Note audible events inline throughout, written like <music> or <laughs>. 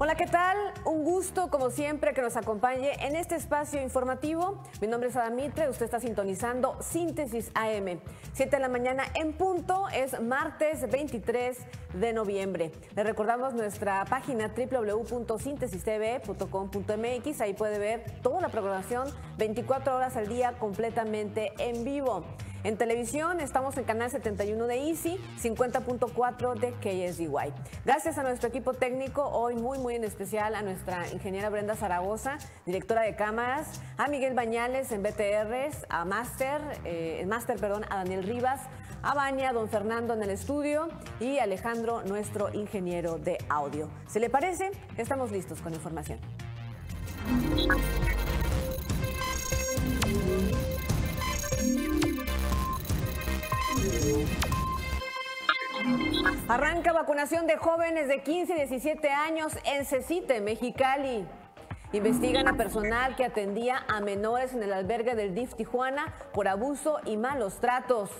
Hola, ¿qué tal? Un gusto, como siempre, que nos acompañe en este espacio informativo. Mi nombre es Adamitre, usted está sintonizando Síntesis AM. 7 de la mañana en punto, es martes 23 de noviembre. Le recordamos nuestra página www.síntesistv.com.mx, ahí puede ver toda la programación 24 horas al día completamente en vivo. En televisión estamos en canal 71 de Easy, 50.4 de KSDY. Gracias a nuestro equipo técnico, hoy muy muy en especial a nuestra ingeniera Brenda Zaragoza, directora de cámaras, a Miguel Bañales en BTRs, a Master, eh, Master perdón, a Daniel Rivas, a Baña, don Fernando en el estudio y Alejandro, nuestro ingeniero de audio. ¿Se le parece? Estamos listos con información. Arranca vacunación de jóvenes de 15 y 17 años en Cecite, Mexicali. Investigan a personal que atendía a menores en el albergue del DIF Tijuana por abuso y malos tratos.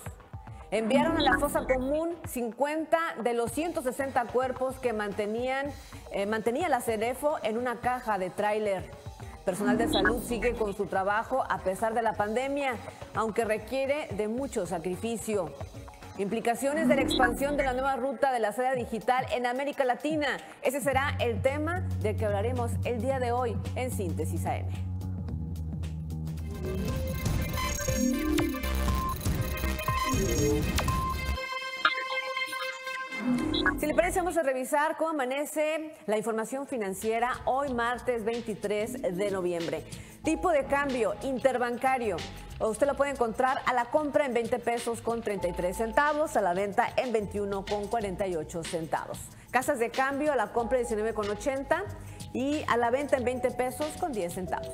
Enviaron a la fosa común 50 de los 160 cuerpos que mantenían, eh, mantenía la CEREFO en una caja de tráiler. Personal de salud sigue con su trabajo a pesar de la pandemia, aunque requiere de mucho sacrificio. Implicaciones de la expansión de la nueva ruta de la seda digital en América Latina. Ese será el tema del que hablaremos el día de hoy en Síntesis AM. Si le parece, vamos a revisar cómo amanece la información financiera hoy martes 23 de noviembre. Tipo de cambio interbancario. Usted lo puede encontrar a la compra en 20 pesos con 33 centavos, a la venta en 21 con 48 centavos. Casas de cambio a la compra 19 con 80 y a la venta en 20 pesos con 10 centavos.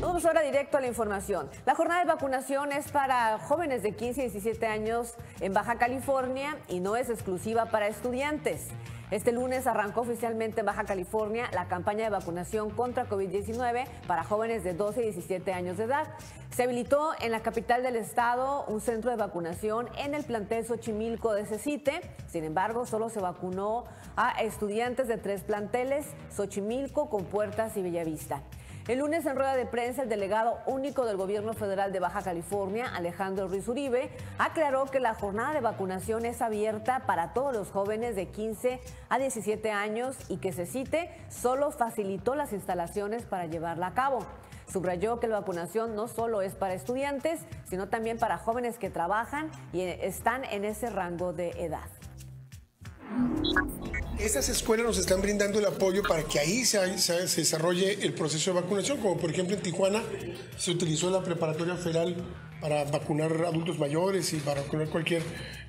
Vamos ahora directo a la información. La jornada de vacunación es para jóvenes de 15 y 17 años en Baja California y no es exclusiva para estudiantes. Este lunes arrancó oficialmente en Baja California la campaña de vacunación contra COVID-19 para jóvenes de 12 y 17 años de edad. Se habilitó en la capital del estado un centro de vacunación en el plantel Xochimilco de Cecite. Sin embargo, solo se vacunó a estudiantes de tres planteles, Xochimilco, Compuertas y Bellavista. El lunes en rueda de prensa, el delegado único del gobierno federal de Baja California, Alejandro Ruiz Uribe, aclaró que la jornada de vacunación es abierta para todos los jóvenes de 15 a 17 años y que se cite solo facilitó las instalaciones para llevarla a cabo. Subrayó que la vacunación no solo es para estudiantes, sino también para jóvenes que trabajan y están en ese rango de edad. Estas escuelas nos están brindando el apoyo para que ahí se, se, desarrolle el proceso de vacunación, como por ejemplo en Tijuana se utilizó la preparatoria federal para vacunar adultos mayores y para vacunar cualquier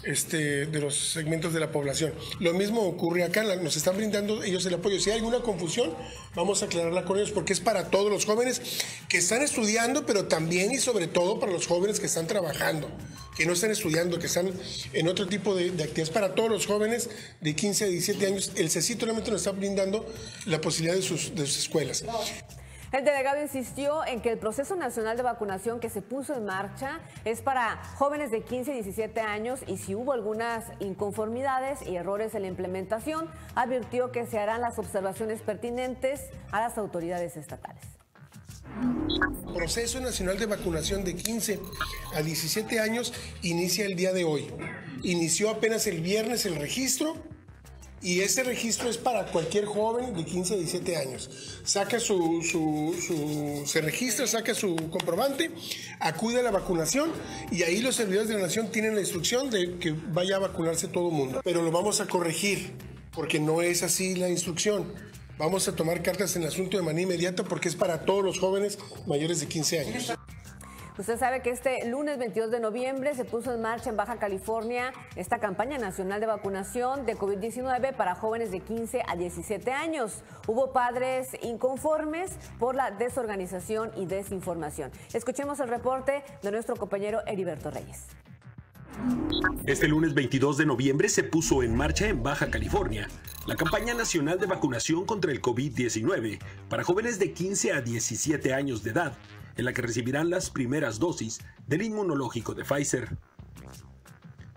este, de los segmentos de la población. Lo mismo ocurre acá, nos están brindando ellos el apoyo. Si hay alguna confusión, vamos a aclararla con ellos porque es para todos los jóvenes que están estudiando, pero también y sobre todo para los jóvenes que están trabajando, que no están estudiando, que están en otro tipo de, de actividades. Para todos los jóvenes de 15 a 17 años, el CECIT realmente nos está brindando la posibilidad de sus, de sus escuelas. El delegado insistió en que el proceso nacional de vacunación que se puso en marcha es para jóvenes de 15 y 17 años y si hubo algunas inconformidades y errores en la implementación, advirtió que se harán las observaciones pertinentes a las autoridades estatales. Proceso nacional de vacunación de 15 a 17 años inicia el día de hoy. Inició apenas el viernes el registro y ese registro es para cualquier joven de 15 a 17 años. Saca su, su, su, se registra, saca su comprobante, acude a la vacunación y ahí los servidores de la nación tienen la instrucción de que vaya a vacunarse todo el mundo. Pero lo vamos a corregir porque no es así la instrucción. Vamos a tomar cartas en el asunto de manera inmediata porque es para todos los jóvenes mayores de 15 años. Usted sabe que este lunes 22 de noviembre se puso en marcha en Baja California esta campaña nacional de vacunación de COVID-19 para jóvenes de 15 a 17 años. Hubo padres inconformes por la desorganización y desinformación. Escuchemos el reporte de nuestro compañero Heriberto Reyes. Este lunes 22 de noviembre se puso en marcha en Baja California la campaña nacional de vacunación contra el COVID-19 para jóvenes de 15 a 17 años de edad en la que recibirán las primeras dosis del inmunológico de Pfizer.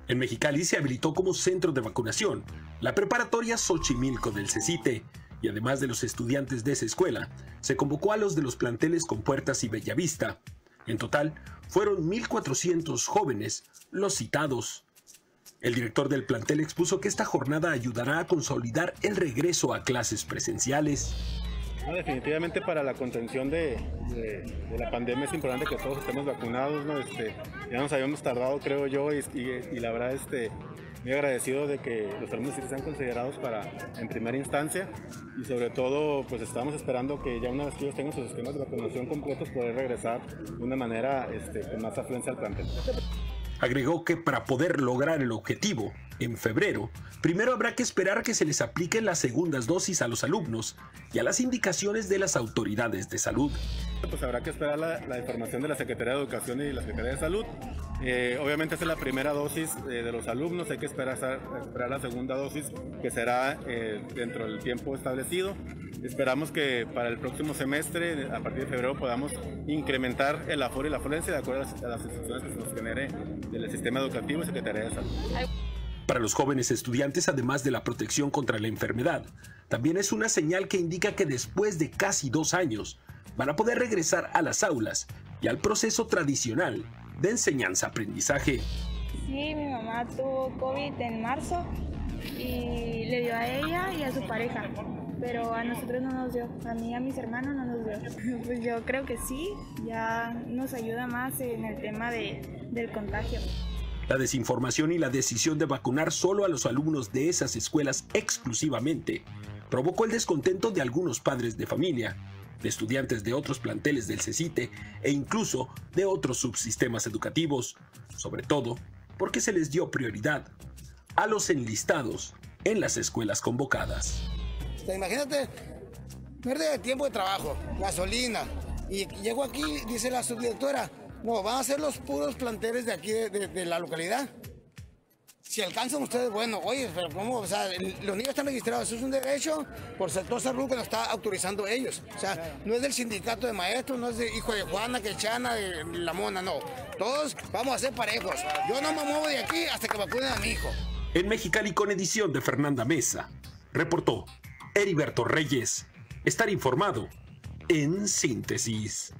En Mexicali se habilitó como centro de vacunación la preparatoria Xochimilco del CECITE, y además de los estudiantes de esa escuela, se convocó a los de los planteles con Puertas y Bellavista. En total, fueron 1.400 jóvenes los citados. El director del plantel expuso que esta jornada ayudará a consolidar el regreso a clases presenciales. Definitivamente para la contención de, la pandemia es importante que todos estemos vacunados. Este, ya nos habíamos tardado, creo yo, y, la verdad este, muy agradecido de que los alumnos sean considerados para en primera instancia y sobre todo pues estamos esperando que ya una vez que ellos tengan sus esquemas de vacunación completos poder regresar de una manera este, con más afluencia al plantel. Agregó que para poder lograr el objetivo, en febrero, primero habrá que esperar a que se les apliquen las segundas dosis a los alumnos y a las indicaciones de las autoridades de salud. Pues habrá que esperar la, información de la Secretaría de Educación y la Secretaría de Salud. Eh, obviamente esta es la primera dosis eh, de los alumnos, hay que esperar, esperar la segunda dosis que será eh, dentro del tiempo establecido. Esperamos que para el próximo semestre, a partir de febrero, podamos incrementar el aforo y la afluencia de acuerdo a las, instrucciones que se nos genere del sistema educativo y Secretaría de Salud. Para los jóvenes estudiantes, además de la protección contra la enfermedad, también es una señal que indica que después de casi dos años van a poder regresar a las aulas y al proceso tradicional de enseñanza-aprendizaje. Sí, mi mamá tuvo COVID en marzo y le dio a ella y a su pareja, pero a nosotros no nos dio, a mí y a mis hermanos no nos dio. <laughs> Pues yo creo que sí, ya nos ayuda más en el tema de, del contagio. La desinformación y la decisión de vacunar solo a los alumnos de esas escuelas exclusivamente provocó el descontento de algunos padres de familia, de estudiantes de otros planteles del CECITE e incluso de otros subsistemas educativos, sobre todo porque se les dio prioridad a los enlistados en las escuelas convocadas. imagínate, pérdida de tiempo de trabajo, gasolina, y llego aquí, dice la subdirectora, no, van a ser los puros planteles de aquí, de, la localidad. Si alcanzan ustedes, bueno, oye, pero ¿cómo? O sea, los niños están registrados, eso es un derecho por sector salud que nos está autorizando ellos. O sea, no es del sindicato de maestros, no es de hijo de Juana, que Chana, de la mona, no. Todos vamos a ser parejos. Yo no me muevo de aquí hasta que vacunen a mi hijo. En Mexicali con edición de Fernanda Mesa, reportó Heriberto Reyes. Estar informado en síntesis.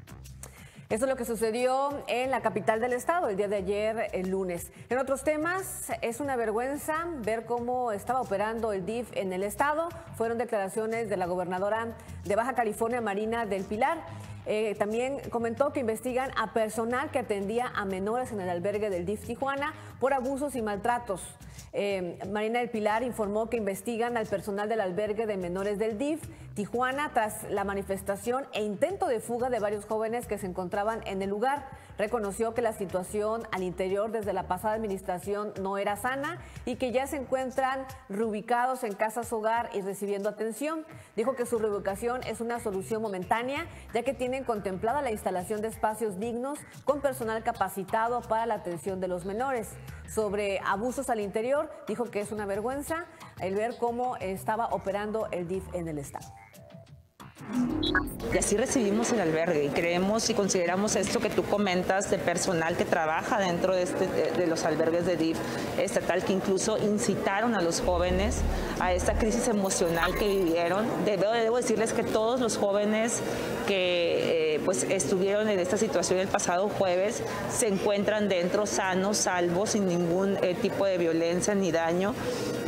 Esto es lo que sucedió en la capital del estado el día de ayer, el lunes. En otros temas, es una vergüenza ver cómo estaba operando el DIF en el estado. Fueron declaraciones de la gobernadora de Baja California, Marina del Pilar. Eh, también comentó que investigan a personal que atendía a menores en el albergue del DIF Tijuana por abusos y maltratos. Eh, Marina del Pilar informó que investigan al personal del albergue de menores del DIF Tijuana tras la manifestación e intento de fuga de varios jóvenes que se encontraban en el lugar. Reconoció que la situación al interior desde la pasada administración no era sana y que ya se encuentran reubicados en casas hogar y recibiendo atención. Dijo que su reubicación es una solución momentánea ya que tienen contemplada la instalación de espacios dignos con personal capacitado para la atención de los menores sobre abusos al interior. Dijo que es una vergüenza el ver cómo estaba operando el DIF en el Estado. Y así recibimos el albergue y creemos y consideramos esto que tú comentas de personal que trabaja dentro de, este, de, los albergues de DIF estatal que incluso incitaron a los jóvenes a esta crisis emocional que vivieron. Debo, debo decirles que todos los jóvenes que eh, pues estuvieron en esta situación el pasado jueves se encuentran dentro sanos, salvos, sin ningún eh, tipo de violencia ni daño.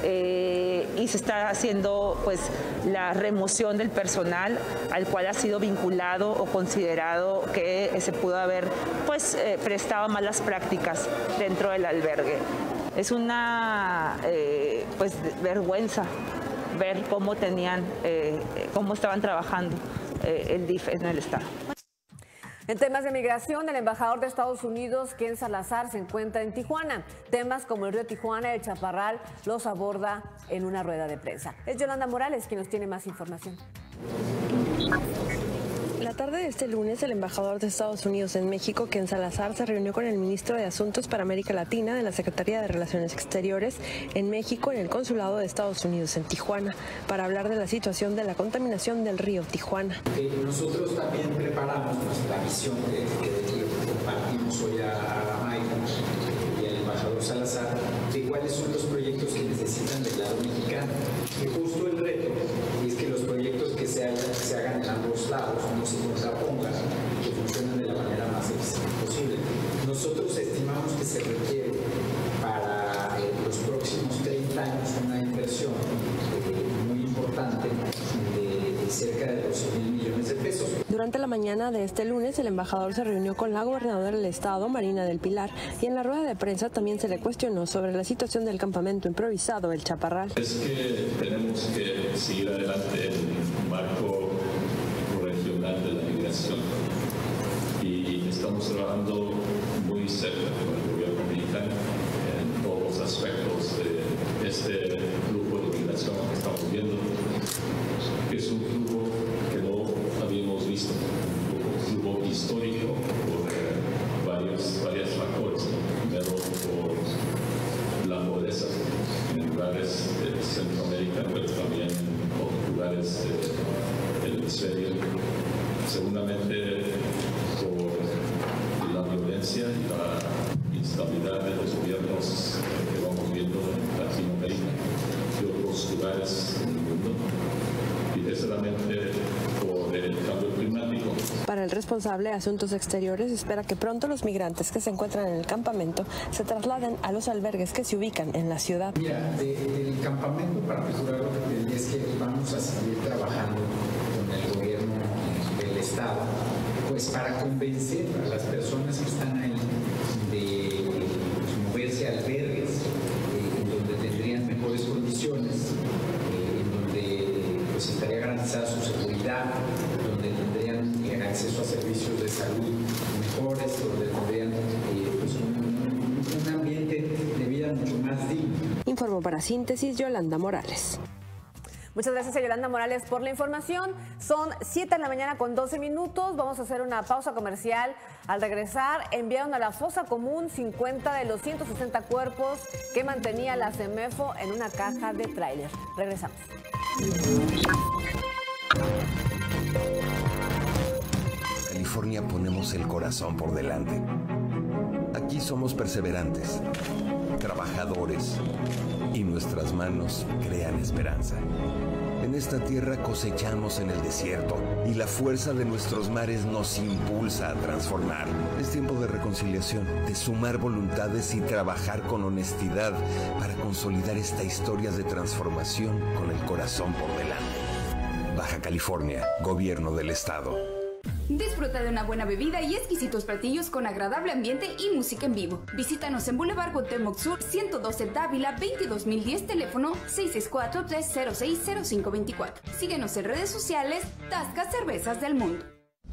Eh, y se está haciendo pues la remoción del personal al cual ha sido vinculado o considerado que se pudo haber pues eh, prestado malas prácticas dentro del albergue. Es una eh, pues vergüenza ver cómo tenían, eh, cómo estaban trabajando el DIF en el Estado. En temas de migración, el embajador de Estados Unidos, Ken Salazar, se encuentra en Tijuana. Temas como el río Tijuana y el Chaparral los aborda en una rueda de prensa. Es Yolanda Morales quien nos tiene más información La tarde de este lunes, el embajador de Estados Unidos en México, Ken Salazar, se reunió con el ministro de Asuntos para América Latina de la Secretaría de Relaciones Exteriores en México en el Consulado de Estados Unidos en Tijuana para hablar de la situación de la contaminación del río Tijuana. nosotros también preparamos nuestra visión que, compartimos hoy a, la y al embajador Salazar de cuáles son los proyectos que necesitan del lado mexicano. Y justo el reto es que los proyectos que se, se hagan en ambos lados no se contrapongan y que funcionen de la manera más eficiente posible. Nosotros estimamos que se requiere para eh, los próximos 30 años una inversión eh, muy importante de, cerca de 12 mil millones de pesos. Durante la mañana de este lunes, el embajador se reunió con la gobernadora del estado, Marina del Pilar, y en la rueda de prensa también se le cuestionó sobre la situación del campamento improvisado El Chaparral. Es que tenemos que seguir adelante marco regional de la migración y estamos trabajando muy cerca con el gobierno mexicano en todos los aspectos de este flujo de migración que estamos viendo, que es un flujo que no habíamos visto, un flujo histórico por eh, varios, varios factores. Primero por la pobreza en lugares de Centroamérica, pero también en otros lugares del hemisferio. Segundamente por la violencia y la instabilidad de los gobiernos que vamos viendo en Latinoamérica y otros lugares del mundo. Y terceramente por el cambio climático. Para el responsable de Asuntos Exteriores, espera que pronto los migrantes que se encuentran en el campamento se trasladen a los albergues que se ubican en la ciudad. Mira, del campamento particular lo que es que vamos a seguir trabajando con el gobierno del Estado, pues para convencer a las personas que están ahí de pues, moverse a albergues eh, en donde tendrían mejores condiciones, eh, en donde pues, estaría garantizada su seguridad, donde tendrían eh, acceso a servicios de salud mejores, donde tendrían pues, un, un ambiente de vida mucho más digno. Informó para Síntesis Yolanda Morales. Muchas gracias a Yolanda Morales por la información. Son 7 de la mañana con 12 minutos. Vamos a hacer una pausa comercial. Al regresar, enviaron a la fosa común 50 de los 160 cuerpos que mantenía la CEMEFO en una caja de tráiler. Regresamos. California ponemos el corazón por delante. Aquí somos perseverantes, trabajadores y nuestras manos crean esperanza. En esta tierra cosechamos en el desierto y la fuerza de nuestros mares nos impulsa a transformar. Es tiempo de reconciliación, de sumar voluntades y trabajar con honestidad para consolidar esta historia de transformación con el corazón por delante. Baja California, Gobierno del Estado. Disfruta de una buena bebida y exquisitos platillos con agradable ambiente y música en vivo. Visítanos en Boulevard Cuauhtémoc Sur 112 Dávila 22010 teléfono 664-306-0524. Síguenos en redes sociales Tasca Cervezas del Mundo.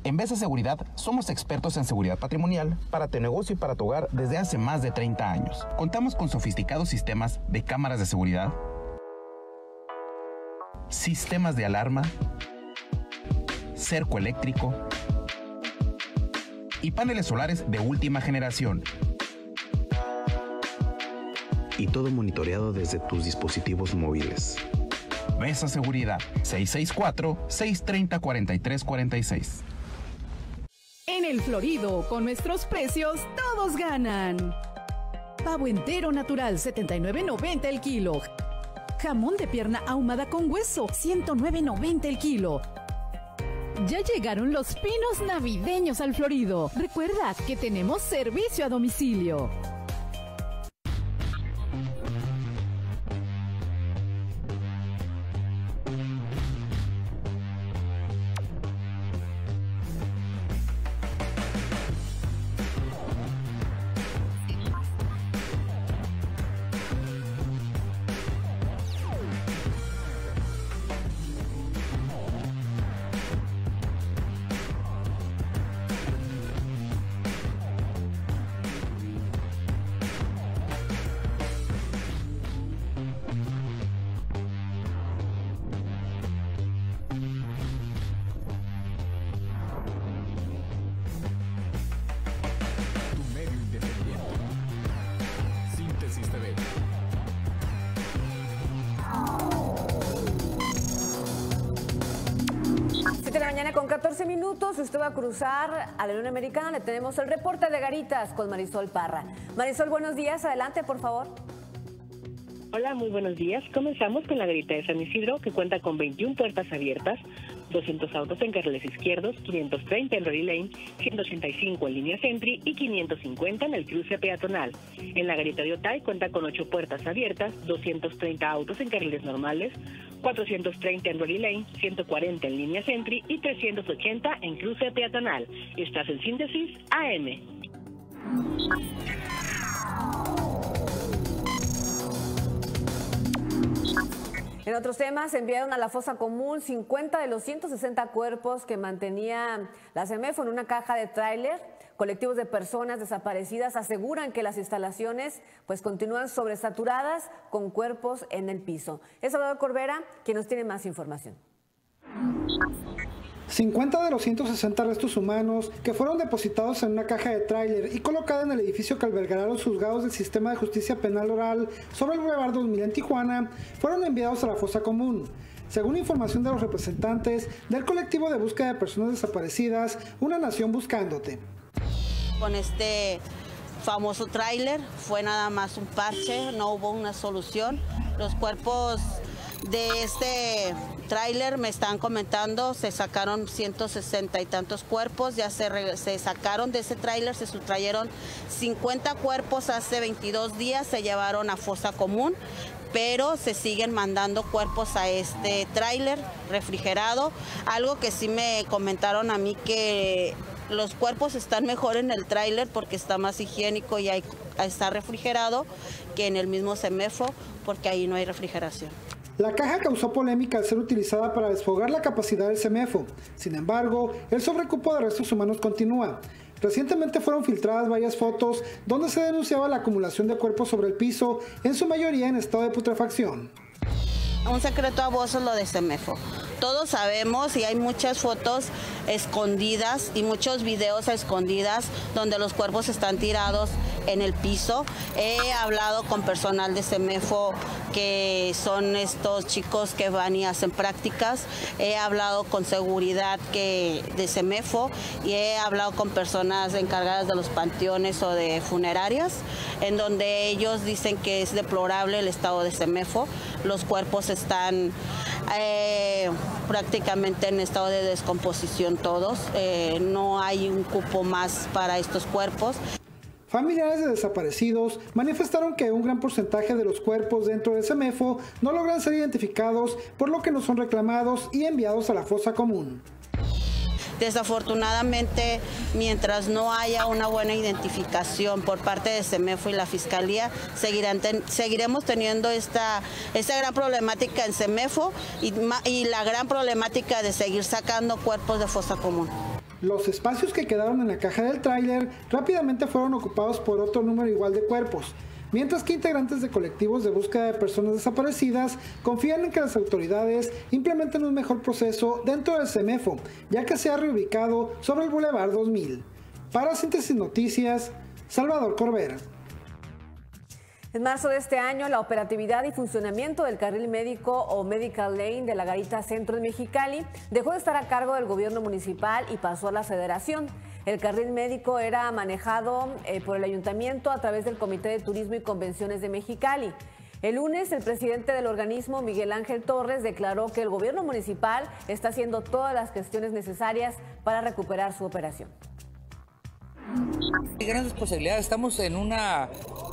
En Besa Seguridad somos expertos en seguridad patrimonial para tu negocio y para tu hogar desde hace más de 30 años. Contamos con sofisticados sistemas de cámaras de seguridad, sistemas de alarma, cerco eléctrico, y paneles solares de última generación. Y todo monitoreado desde tus dispositivos móviles. Mesa Seguridad 664-630-4346. En el Florido, con nuestros precios, todos ganan. Pavo entero natural, 79.90 el kilo. Jamón de pierna ahumada con hueso, 109.90 el kilo. Ya llegaron los pinos navideños al Florido. Recuerda que tenemos servicio a domicilio. Cruzar a la Unión Americana. Le tenemos el reporte de Garitas con Marisol Parra. Marisol, buenos días. Adelante, por favor. Hola, muy buenos días. Comenzamos con la garita de San Isidro, que cuenta con 21 puertas abiertas, 200 autos en carriles izquierdos, 530 en Rory Lane, 185 en línea Sentry y 550 en el cruce peatonal. En la garita de Otay cuenta con 8 puertas abiertas, 230 autos en carriles normales, 430 en Rory Lane, 140 en línea Sentry y 380 en cruce peatonal. Estás en síntesis AM. En otros temas, enviaron a la fosa común 50 de los 160 cuerpos que mantenía la CEMEFO en una caja de tráiler. Colectivos de personas desaparecidas aseguran que las instalaciones pues continúan sobresaturadas con cuerpos en el piso. Es Salvador Corbera quien nos tiene más información. 50 de los 160 restos humanos que fueron depositados en una caja de tráiler y colocada en el edificio que albergará los juzgados del Sistema de Justicia Penal Oral sobre el Boulevard 2000 en Tijuana fueron enviados a la fosa común. Según información de los representantes del colectivo de búsqueda de personas desaparecidas, Una Nación Buscándote. Con este famoso tráiler fue nada más un parche, no hubo una solución. Los cuerpos de este tráiler me están comentando, se sacaron 160 y tantos cuerpos, ya se, sacaron de ese tráiler, se sustrayeron 50 cuerpos hace 22 días, se llevaron a fosa común, pero se siguen mandando cuerpos a este tráiler refrigerado. Algo que sí me comentaron a mí que los cuerpos están mejor en el tráiler porque está más higiénico y está refrigerado que en el mismo semefo porque ahí no hay refrigeración. La caja causó polémica al ser utilizada para desfogar la capacidad del CEMEFO. Sin embargo, el sobrecupo de restos humanos continúa. Recientemente fueron filtradas varias fotos donde se denunciaba la acumulación de cuerpos sobre el piso, en su mayoría en estado de putrefacción. Un secreto a voces lo de CEMEFO. Todos sabemos y hay muchas fotos escondidas y muchos videos escondidas donde los cuerpos están tirados en el piso. He hablado con personal de CEMEFO que son estos chicos que van y hacen prácticas. He hablado con seguridad que de CEMEFO y he hablado con personas encargadas de los panteones o de funerarias, en donde ellos dicen que es deplorable el estado de CEMEFO. Los cuerpos están eh, prácticamente en estado de descomposición todos. Eh, no hay un cupo más para estos cuerpos. Familiares de desaparecidos manifestaron que un gran porcentaje de los cuerpos dentro de CEMEFO no logran ser identificados, por lo que no son reclamados y enviados a la fosa común. Desafortunadamente, mientras no haya una buena identificación por parte de CEMEFO y la Fiscalía, seguiremos teniendo esta, gran problemática en CEMEFO y la gran problemática de seguir sacando cuerpos de fosa común. Los espacios que quedaron en la caja del tráiler rápidamente fueron ocupados por otro número igual de cuerpos, mientras que integrantes de colectivos de búsqueda de personas desaparecidas confían en que las autoridades implementen un mejor proceso dentro del CEMEFO, ya que se ha reubicado sobre el Boulevard 2000. Para Síntesis Noticias, Salvador Corbera. En marzo de este año, la operatividad y funcionamiento del carril médico o Medical Lane de la Garita Centro de Mexicali dejó de estar a cargo del gobierno municipal y pasó a la federación. El carril médico era manejado eh, por el ayuntamiento a través del Comité de Turismo y Convenciones de Mexicali. El lunes, el presidente del organismo, Miguel Ángel Torres, declaró que el gobierno municipal está haciendo todas las gestiones necesarias para recuperar su operación. Grandes posibilidades. Estamos en una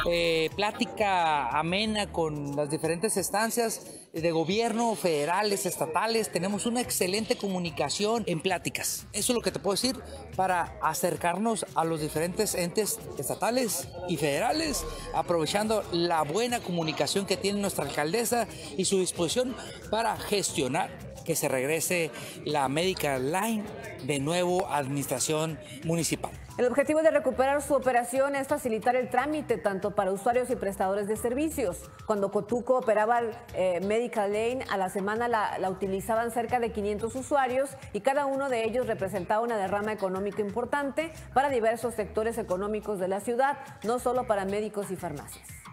eh, plática amena con las diferentes estancias de gobierno, federales, estatales. Tenemos una excelente comunicación en pláticas. Eso es lo que te puedo decir para acercarnos a los diferentes entes estatales y federales, aprovechando la buena comunicación que tiene nuestra alcaldesa y su disposición para gestionar que se regrese la Medical Line de nuevo a administración municipal. El objetivo de recuperar su operación es facilitar el trámite tanto para usuarios y prestadores de servicios. Cuando Cotuco operaba eh, Medical Lane, a la semana la, la, utilizaban cerca de 500 usuarios y cada uno de ellos representaba una derrama económica importante para diversos sectores económicos de la ciudad, no solo para médicos y farmacias.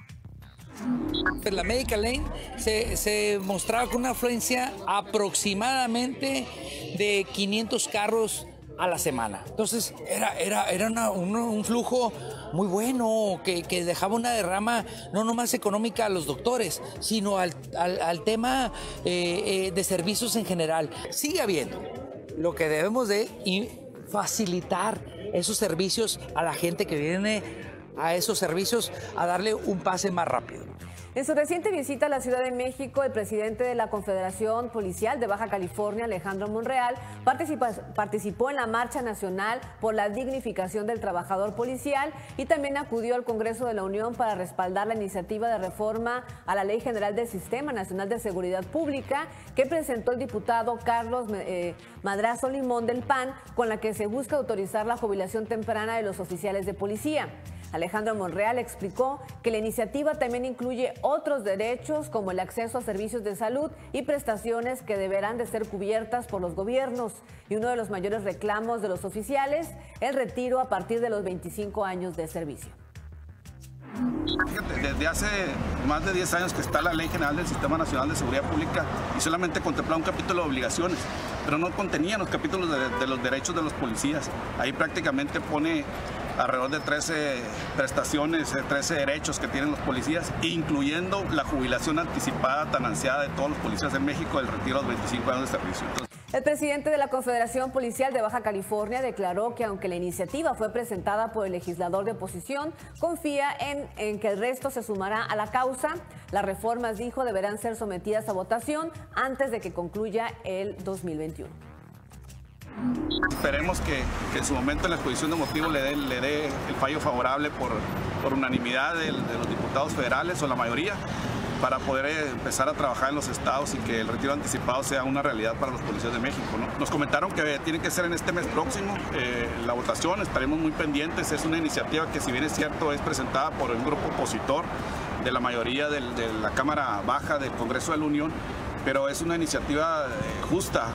La Medical Lane se, mostraba con una afluencia aproximadamente de 500 carros a la semana. Entonces era, era, era un, flujo muy bueno que, dejaba una derrama no nomás económica a los doctores, sino al, al- tema eh, eh, de servicios en general. Sigue habiendo lo que debemos de facilitar esos servicios a la gente que viene a esos servicios a darle un pase más rápido. En su reciente visita a la Ciudad de México, el presidente de la Confederación Policial de Baja California, Alejandro Monreal, participó en la Marcha Nacional por la Dignificación del Trabajador Policial y también acudió al Congreso de la Unión para respaldar la iniciativa de reforma a la Ley General del Sistema Nacional de Seguridad Pública que presentó el diputado Carlos eh, Madrazo Limón del PAN, con la que se busca autorizar la jubilación temprana de los oficiales de policía. Alejandro Monreal explicó que la iniciativa también incluye otros derechos como el acceso a servicios de salud y prestaciones que deberán de ser cubiertas por los gobiernos. Y uno de los mayores reclamos de los oficiales, el retiro a partir de los 25 años de servicio. Desde hace más de 10 años que está la Ley General del Sistema Nacional de Seguridad Pública y solamente contemplaba un capítulo de obligaciones, pero no contenía los capítulos de, de los derechos de los policías. Ahí prácticamente pone alrededor de 13 prestaciones, eh, 13 derechos que tienen los policías, incluyendo la jubilación anticipada tan ansiada de todos los policías en México, el retiro a los 25 años de servicio. El presidente de la Confederación Policial de Baja California declaró que aunque la iniciativa fue presentada por el legislador de oposición, confía en, en que el resto se sumará a la causa. Las reformas, dijo, deberán ser sometidas a votación antes de que concluya el 2021. Esperemos que, en su momento en la exposición de motivos le dé, le el fallo favorable por, por unanimidad de, los diputados federales o la mayoría para poder eh, empezar a trabajar en los estados y que el retiro anticipado sea una realidad para los policías de México. ¿no? Nos comentaron que tiene que ser en este mes próximo eh, la votación, estaremos muy pendientes. Es una iniciativa que si bien es cierto es presentada por un grupo opositor de la mayoría de la Cámara Baja del Congreso de la Unión, pero es una iniciativa eh, justa.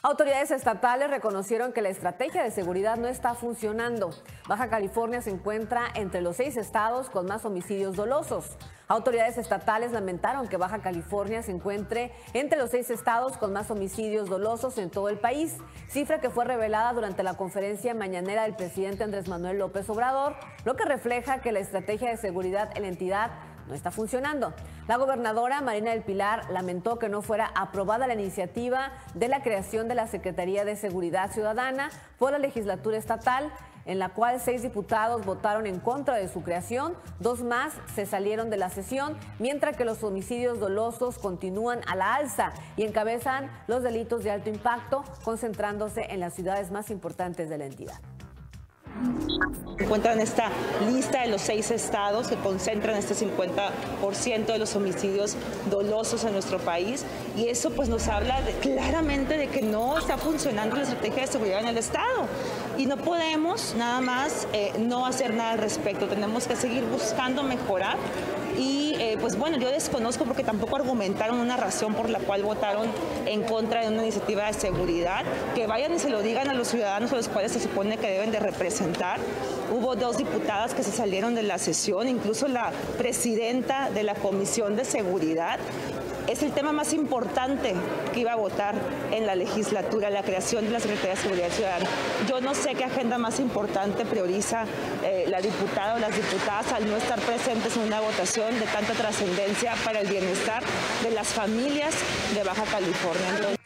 Autoridades estatales reconocieron que la estrategia de seguridad no está funcionando. Baja California se encuentra entre los seis estados con más homicidios dolosos. Autoridades estatales lamentaron que Baja California se encuentre entre los seis estados con más homicidios dolosos en todo el país, cifra que fue revelada durante la conferencia mañanera del presidente Andrés Manuel López Obrador, lo que refleja que la estrategia de seguridad en la entidad no está funcionando. La gobernadora Marina del Pilar lamentó que no fuera aprobada la iniciativa de la creación de la Secretaría de Seguridad Ciudadana por la legislatura estatal, en la cual seis diputados votaron en contra de su creación, dos más se salieron de la sesión, mientras que los homicidios dolosos continúan a la alza y encabezan los delitos de alto impacto, concentrándose en las ciudades más importantes de la entidad. Encuentra en esta lista de los seis estados que concentran este 50% de los homicidios dolosos en nuestro país. Y eso pues nos habla claramente de que no está funcionando la estrategia de seguridad en el estado. Y no podemos nada más eh, no hacer nada al respecto, tenemos que seguir buscando mejorar eh, pues bueno, yo desconozco porque tampoco argumentaron una razón por la cual votaron en contra de una iniciativa de seguridad. Que vayan y se lo digan a los ciudadanos a los cuales se supone que deben de representar. Hubo dos diputadas que se salieron de la sesión, incluso la presidenta de la Comisión de Seguridad. Es el tema más importante que iba a votar en la legislatura, la creación de la Secretaría de Seguridad Ciudadana. Yo no sé qué agenda más importante prioriza eh, la diputada o las diputadas al no estar presentes en una votación de tanta trascendencia para el bienestar de las familias de Baja California.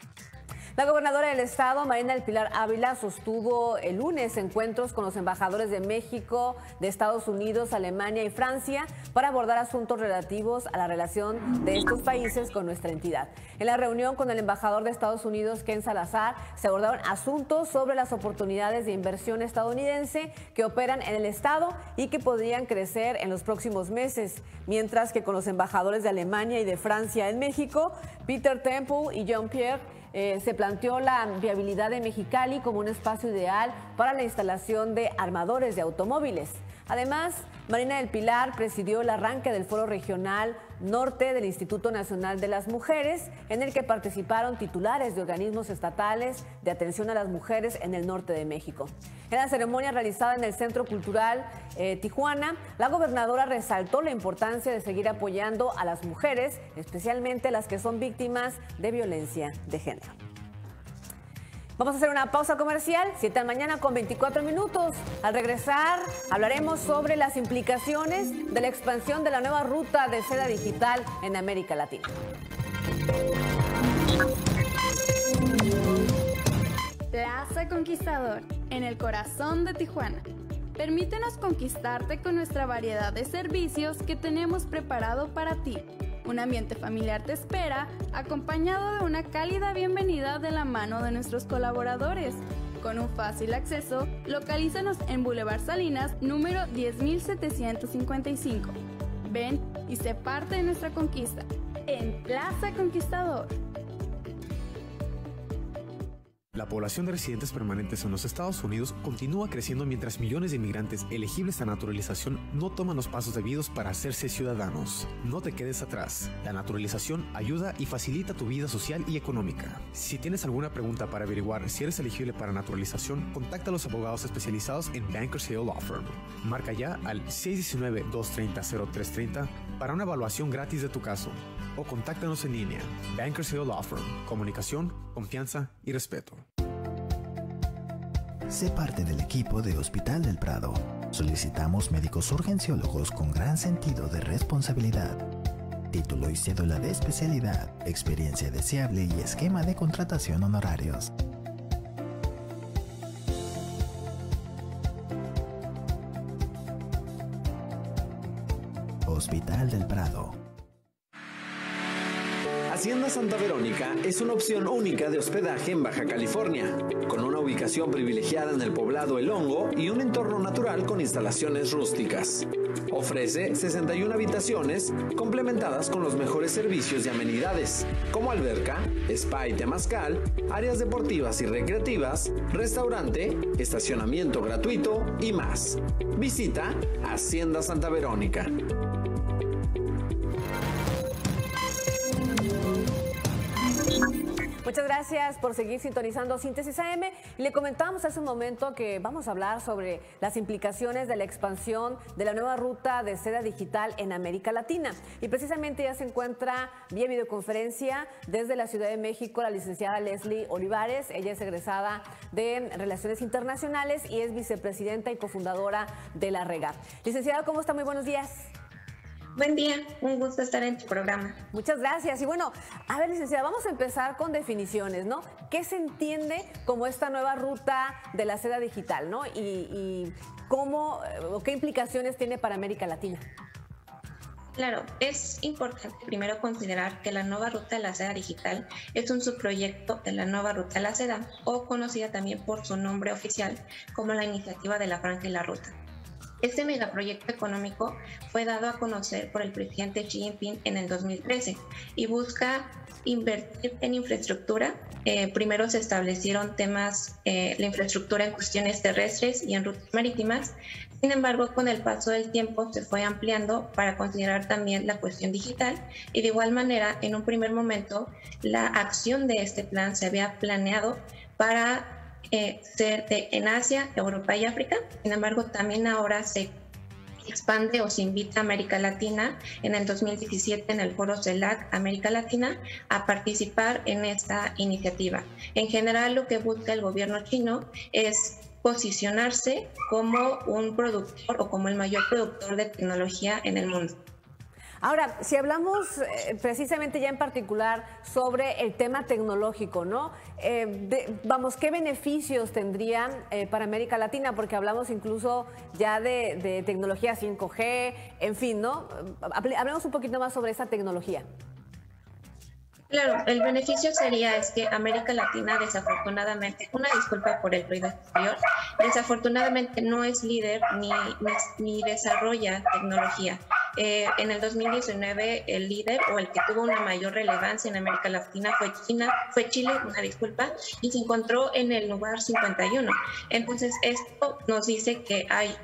La gobernadora del estado, Marina del Pilar Ávila, sostuvo el lunes encuentros con los embajadores de México, de Estados Unidos, Alemania y Francia para abordar asuntos relativos a la relación de estos países con nuestra entidad. En la reunión con el embajador de Estados Unidos, Ken Salazar, se abordaron asuntos sobre las oportunidades de inversión estadounidense que operan en el estado y que podrían crecer en los próximos meses, mientras que con los embajadores de Alemania y de Francia en México, Peter Temple y Jean Pierre eh, se planteó la viabilidad de Mexicali como un espacio ideal para la instalación de armadores de automóviles. Además, Marina del Pilar presidió el arranque del Foro Regional norte del Instituto Nacional de las Mujeres, en el que participaron titulares de organismos estatales de atención a las mujeres en el norte de México. En la ceremonia realizada en el Centro Cultural eh, Tijuana, la gobernadora resaltó la importancia de seguir apoyando a las mujeres, especialmente las que son víctimas de violencia de género. Vamos a hacer una pausa comercial, 7 de mañana con 24 minutos. Al regresar hablaremos sobre las implicaciones de la expansión de la nueva ruta de seda digital en América Latina. Plaza Conquistador, en el corazón de Tijuana. Permítenos conquistarte con nuestra variedad de servicios que tenemos preparado para ti un ambiente familiar te espera, acompañado de una cálida bienvenida de la mano de nuestros colaboradores. Con un fácil acceso, localízanos en Boulevard Salinas, número 10755. Ven y sé parte de nuestra conquista en Plaza Conquistador. La población de residentes permanentes en los Estados Unidos continúa creciendo mientras millones de inmigrantes elegibles a naturalización no toman los pasos debidos para hacerse ciudadanos. No te quedes atrás. La naturalización ayuda y facilita tu vida social y económica. Si tienes alguna pregunta para averiguar si eres elegible para naturalización, contacta a los abogados especializados en Bankers Hill Law Firm. Marca ya al 619-230-0330 para una evaluación gratis de tu caso o contáctanos en línea. Bankers Hill Law Firm. Comunicación, confianza y respeto. Sé parte del equipo de Hospital del Prado. Solicitamos médicos urgenciólogos con gran sentido de responsabilidad. Título y cédula de especialidad, experiencia deseable y esquema de contratación honorarios. Hospital del Prado. Hacienda Santa Verónica es una opción única de hospedaje en Baja California, con una ubicación privilegiada en el poblado El Hongo y un entorno natural con instalaciones rústicas. Ofrece 61 habitaciones complementadas con los mejores servicios y amenidades, como alberca, spa y temazcal, áreas deportivas y recreativas, restaurante, estacionamiento gratuito y más. Visita Hacienda Santa Verónica. Muchas gracias por seguir sintonizando Síntesis AM. Le comentábamos hace un momento que vamos a hablar sobre las implicaciones de la expansión de la nueva ruta de seda digital en América Latina. Y precisamente ya se encuentra vía videoconferencia desde la Ciudad de México la licenciada Leslie Olivares. Ella es egresada de Relaciones Internacionales y es vicepresidenta y cofundadora de la REGA. Licenciada, ¿cómo está? Muy buenos días. Buen día, un gusto estar en tu programa. Muchas gracias. Y bueno, a ver, licenciada, vamos a empezar con definiciones, ¿no? ¿Qué se entiende como esta nueva ruta de la seda digital, ¿no? Y, cómo o qué implicaciones tiene para América Latina. Claro, es importante primero considerar que la nueva ruta de la seda digital es un subproyecto de la nueva ruta de la seda, o conocida también por su nombre oficial como la iniciativa de la franja y la ruta. Este megaproyecto económico fue dado a conocer por el presidente Xi Jinping en el 2013 y busca invertir en infraestructura. Eh, primero se establecieron temas, eh, la infraestructura en cuestiones terrestres y en rutas marítimas. Sin embargo, con el paso del tiempo se fue ampliando para considerar también la cuestión digital y de igual manera, en un primer momento, la acción de este plan se había planeado para eh, ser en Asia, Europa y África. Sin embargo, también ahora se expande o se invita a América Latina en el 2017 en el foro CELAC América Latina a participar en esta iniciativa. En general, lo que busca el gobierno chino es posicionarse como un productor o como el mayor productor de tecnología en el mundo. Ahora, si hablamos eh, precisamente ya en particular sobre el tema tecnológico, ¿no? Eh, vamos, ¿qué beneficios tendrían eh, para América Latina? Porque hablamos incluso ya de, tecnología 5G, en fin, ¿no? Hablemos un poquito más sobre esa tecnología. Claro, el beneficio sería es que América Latina desafortunadamente, una disculpa por el ruido exterior, desafortunadamente no es líder ni, ni, desarrolla tecnología. Eh, en el 2019 el líder o el que tuvo una mayor relevancia en América Latina fue China, fue Chile, una disculpa, y se encontró en el lugar 51. Entonces esto nos dice que hay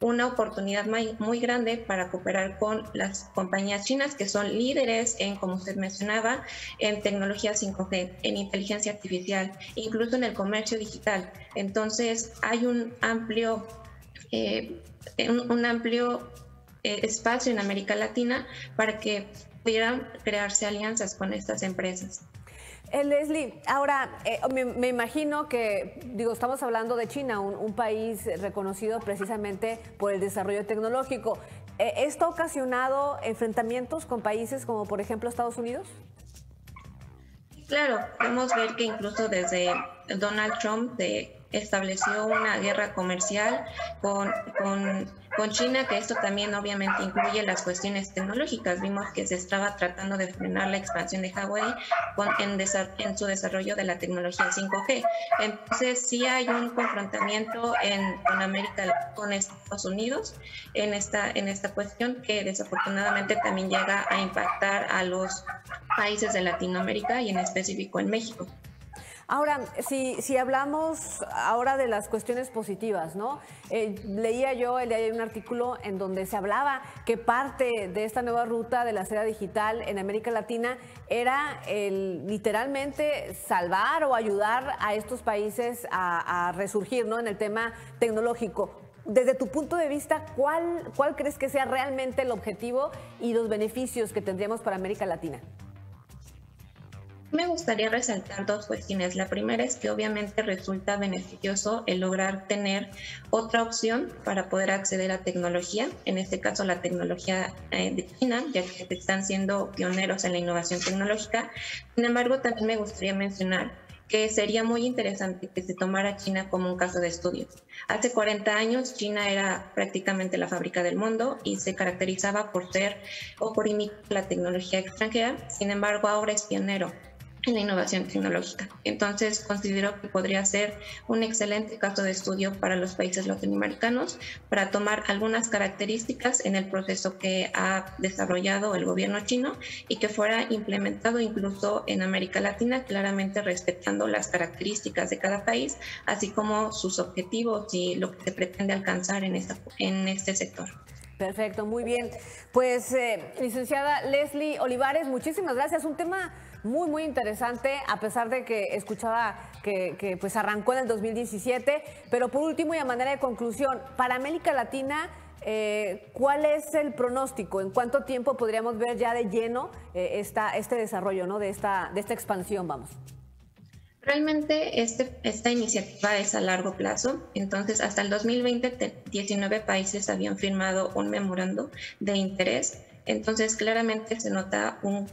una oportunidad muy, grande para cooperar con las compañías chinas que son líderes en, como usted mencionaba, en tecnología 5G, en inteligencia artificial, incluso en el comercio digital. Entonces, hay un amplio, eh, un, amplio eh, espacio en América Latina para que pudieran crearse alianzas con estas empresas. Eh, Leslie, ahora eh, me, imagino que, digo, estamos hablando de China, un, país reconocido precisamente por el desarrollo tecnológico. Eh, ¿Esto ha ocasionado enfrentamientos con países como, por ejemplo, Estados Unidos? Claro, podemos ver que incluso desde Donald Trump estableció una guerra comercial con, con, con, China, que esto también obviamente incluye las cuestiones tecnológicas. Vimos que se estaba tratando de frenar la expansión de Huawei con, en, en, su desarrollo de la tecnología 5G. Entonces sí hay un confrontamiento en, con América, con Estados Unidos en esta, en esta cuestión que desafortunadamente también llega a impactar a los países de Latinoamérica y en específico en México. Ahora, si, si hablamos ahora de las cuestiones positivas, ¿no? Eh, leía yo el día un artículo en donde se hablaba que parte de esta nueva ruta de la seda digital en América Latina era el literalmente salvar o ayudar a estos países a, resurgir, ¿no? En el tema tecnológico desde tu punto de vista, ¿cuál, ¿cuál crees que sea realmente el objetivo y los beneficios que tendríamos para América Latina? Me gustaría resaltar dos cuestiones. La primera es que obviamente resulta beneficioso el lograr tener otra opción para poder acceder a tecnología, en este caso la tecnología eh, de China, ya que están siendo pioneros en la innovación tecnológica. Sin embargo, también me gustaría mencionar que sería muy interesante que se tomara China como un caso de estudio. Hace 40 años China era prácticamente la fábrica del mundo y se caracterizaba por ser o por imitar la tecnología extranjera, sin embargo ahora es pionero en la innovación tecnológica. Entonces, considero que podría ser un excelente caso de estudio para los países latinoamericanos para tomar algunas características en el proceso que ha desarrollado el gobierno chino y que fuera implementado incluso en América Latina, claramente respetando las características de cada país, así como sus objetivos y lo que se pretende alcanzar en, esta, en este sector. Perfecto, muy bien. Pues, eh, licenciada Leslie Olivares, muchísimas gracias. Un tema muy, muy interesante, a pesar de que escuchaba que, pues arrancó en el 2017. Pero por último y a manera de conclusión, para América Latina, eh, ¿cuál es el pronóstico? ¿En cuánto tiempo podríamos ver ya de lleno eh, este desarrollo, ¿no? de, esta, de esta expansión, vamos? Realmente este, esta iniciativa es a largo plazo, entonces hasta el 2020 19 países habían firmado un memorando de interés, entonces claramente se nota un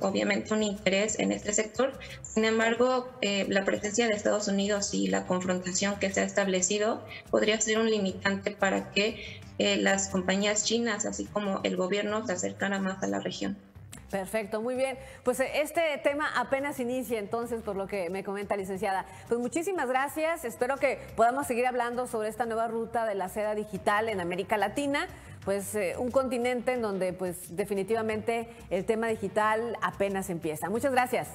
obviamente un interés en este sector. Sin embargo, eh, la presencia de Estados Unidos y la confrontación que se ha establecido podría ser un limitante para que eh, las compañías chinas, así como el gobierno, se acercaran más a la región. Perfecto, muy bien. Pues eh, este tema apenas inicia entonces, por lo que me comenta licenciada. Pues muchísimas gracias. Espero que podamos seguir hablando sobre esta nueva ruta de la seda digital en América Latina pues eh, un continente en donde pues definitivamente el tema digital apenas empieza. Muchas gracias.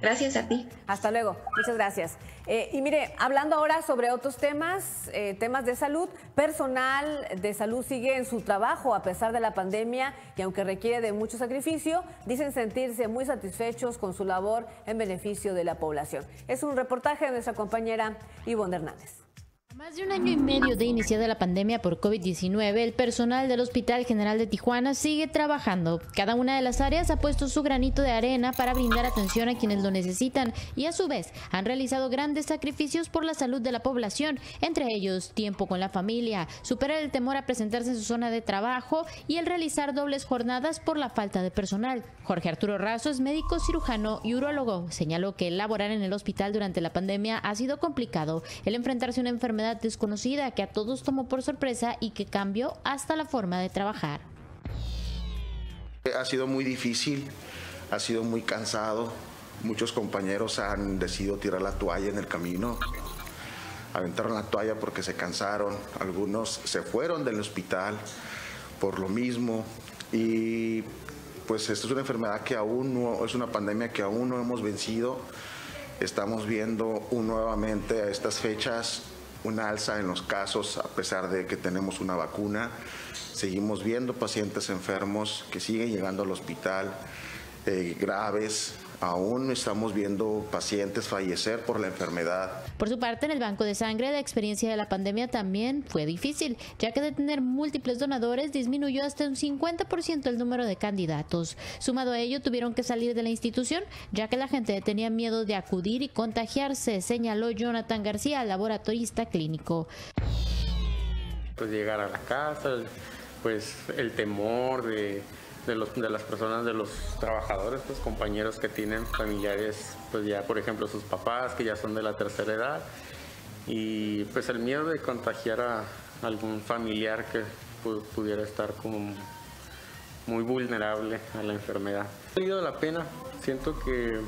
Gracias a ti. Hasta luego. Muchas gracias. Eh, y mire, hablando ahora sobre otros temas, eh, temas de salud, personal de salud sigue en su trabajo a pesar de la pandemia y aunque requiere de mucho sacrificio, dicen sentirse muy satisfechos con su labor en beneficio de la población. Es un reportaje de nuestra compañera Ivonne Hernández. Más de un año y medio de iniciada la pandemia por COVID-19, el personal del Hospital General de Tijuana sigue trabajando. Cada una de las áreas ha puesto su granito de arena para brindar atención a quienes lo necesitan y a su vez han realizado grandes sacrificios por la salud de la población, entre ellos tiempo con la familia, superar el temor a presentarse en su zona de trabajo y el realizar dobles jornadas por la falta de personal. Jorge Arturo Razo es médico cirujano y urólogo. Señaló que laborar en el hospital durante la pandemia ha sido complicado. El enfrentarse a una enfermedad desconocida que a todos tomó por sorpresa y que cambió hasta la forma de trabajar. Ha sido muy difícil, ha sido muy cansado. Muchos compañeros han decidido tirar la toalla en el camino. Aventaron la toalla porque se cansaron. Algunos se fueron del hospital por lo mismo. Y pues esta es una enfermedad que aún no, es una pandemia que aún no hemos vencido. Estamos viendo nuevamente a estas fechas una alza en los casos a pesar de que tenemos una vacuna. Seguimos viendo pacientes enfermos que siguen llegando al hospital eh, graves, aún estamos viendo pacientes fallecer por la enfermedad. Por su parte, en el banco de sangre, la experiencia de la pandemia también fue difícil, ya que de tener múltiples donadores disminuyó hasta un 50% el número de candidatos. Sumado a ello, tuvieron que salir de la institución, ya que la gente tenía miedo de acudir y contagiarse, señaló Jonathan García, laboratorista clínico. Pues llegar a la casa, pues el temor de de, los, de las personas, de los trabajadores, los compañeros que tienen familiares, pues ya por ejemplo sus papás que ya son de la tercera edad. Y pues el miedo de contagiar a algún familiar que pudiera estar como muy vulnerable a la enfermedad. Ha valido la pena, siento que,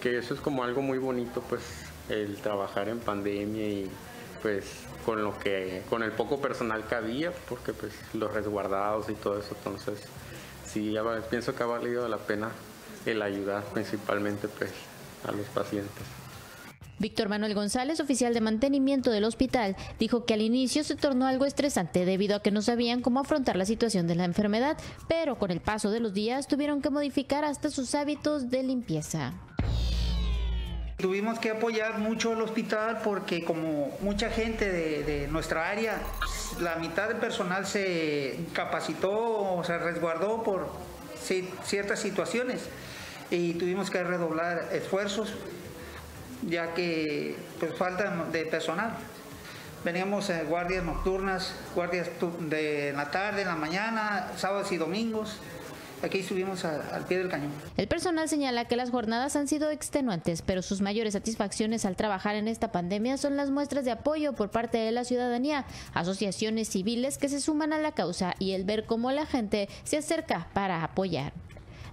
que eso es como algo muy bonito, pues el trabajar en pandemia y pues con lo que con el poco personal que había porque pues los resguardados y todo eso. Entonces sí, pienso que ha valido la pena el ayudar principalmente pues, a los pacientes. Víctor Manuel González, oficial de mantenimiento del hospital, dijo que al inicio se tornó algo estresante debido a que no sabían cómo afrontar la situación de la enfermedad, pero con el paso de los días tuvieron que modificar hasta sus hábitos de limpieza. Tuvimos que apoyar mucho al hospital porque como mucha gente de, nuestra área la mitad del personal se capacitó o se resguardó por ciertas situaciones y tuvimos que redoblar esfuerzos ya que pues falta de personal. Veníamos en guardias nocturnas, guardias de la tarde, en la mañana, sábados y domingos aquí subimos al pie del cañón. El personal señala que las jornadas han sido extenuantes, pero sus mayores satisfacciones al trabajar en esta pandemia son las muestras de apoyo por parte de la ciudadanía, asociaciones civiles que se suman a la causa y el ver cómo la gente se acerca para apoyar.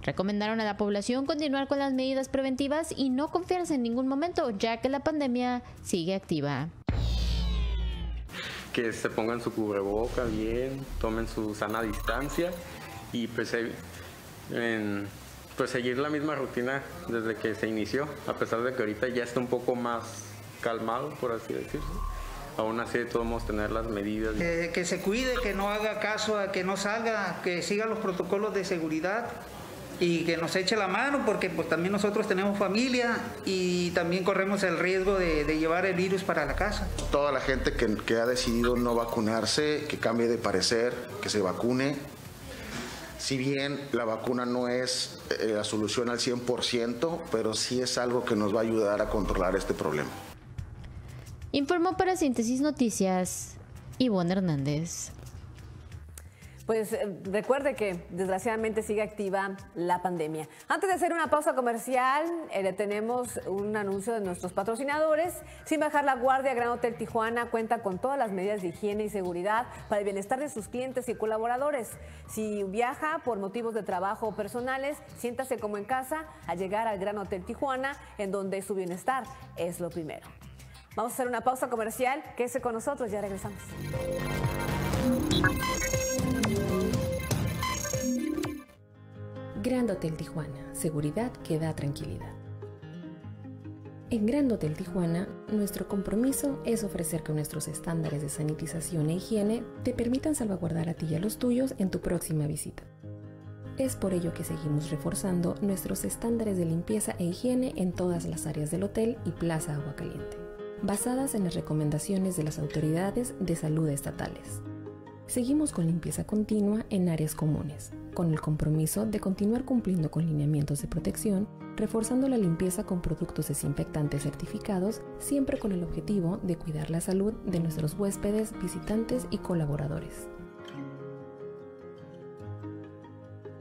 Recomendaron a la población continuar con las medidas preventivas y no confiarse en ningún momento, ya que la pandemia sigue activa que se pongan su cubreboca bien, tomen su sana distancia y pues en pues seguir la misma rutina desde que se inició, a pesar de que ahorita ya está un poco más calmado, por así decirlo. Aún así, de todos modos, tener las medidas. que se cuide, que no haga caso a que no salga, que siga los protocolos de seguridad y que nos eche la mano, porque pues también nosotros tenemos familia y también corremos el riesgo de, llevar el virus para la casa. Toda la gente que, que ha decidido no vacunarse, que cambie de parecer, que se vacune, si bien la vacuna no es eh, la solución al 100%, pero sí es algo que nos va a ayudar a controlar este problema. Informó para Síntesis Noticias Ivonne Hernández. Pues eh, recuerde que desgraciadamente sigue activa la pandemia. Antes de hacer una pausa comercial, eh, tenemos un anuncio de nuestros patrocinadores. Sin bajar la guardia, Gran Hotel Tijuana cuenta con todas las medidas de higiene y seguridad para el bienestar de sus clientes y colaboradores. Si viaja por motivos de trabajo o personales, siéntase como en casa al llegar al Gran Hotel Tijuana, en donde su bienestar es lo primero. Vamos a hacer una pausa comercial. Quédese con nosotros, ya regresamos. Grand Hotel Tijuana, seguridad que da tranquilidad. En Grand Hotel Tijuana, nuestro compromiso es ofrecer que nuestros estándares de sanitización e higiene te permitan salvaguardar a ti y a los tuyos en tu próxima visita. Es por ello que seguimos reforzando nuestros estándares de limpieza e higiene en todas las áreas del hotel y Plaza Agua Caliente, basadas en las recomendaciones de las autoridades de salud estatales. Seguimos con limpieza continua en áreas comunes, con el compromiso de continuar cumpliendo con lineamientos de protección, reforzando la limpieza con productos desinfectantes certificados, siempre con el objetivo de cuidar la salud de nuestros huéspedes, visitantes y colaboradores.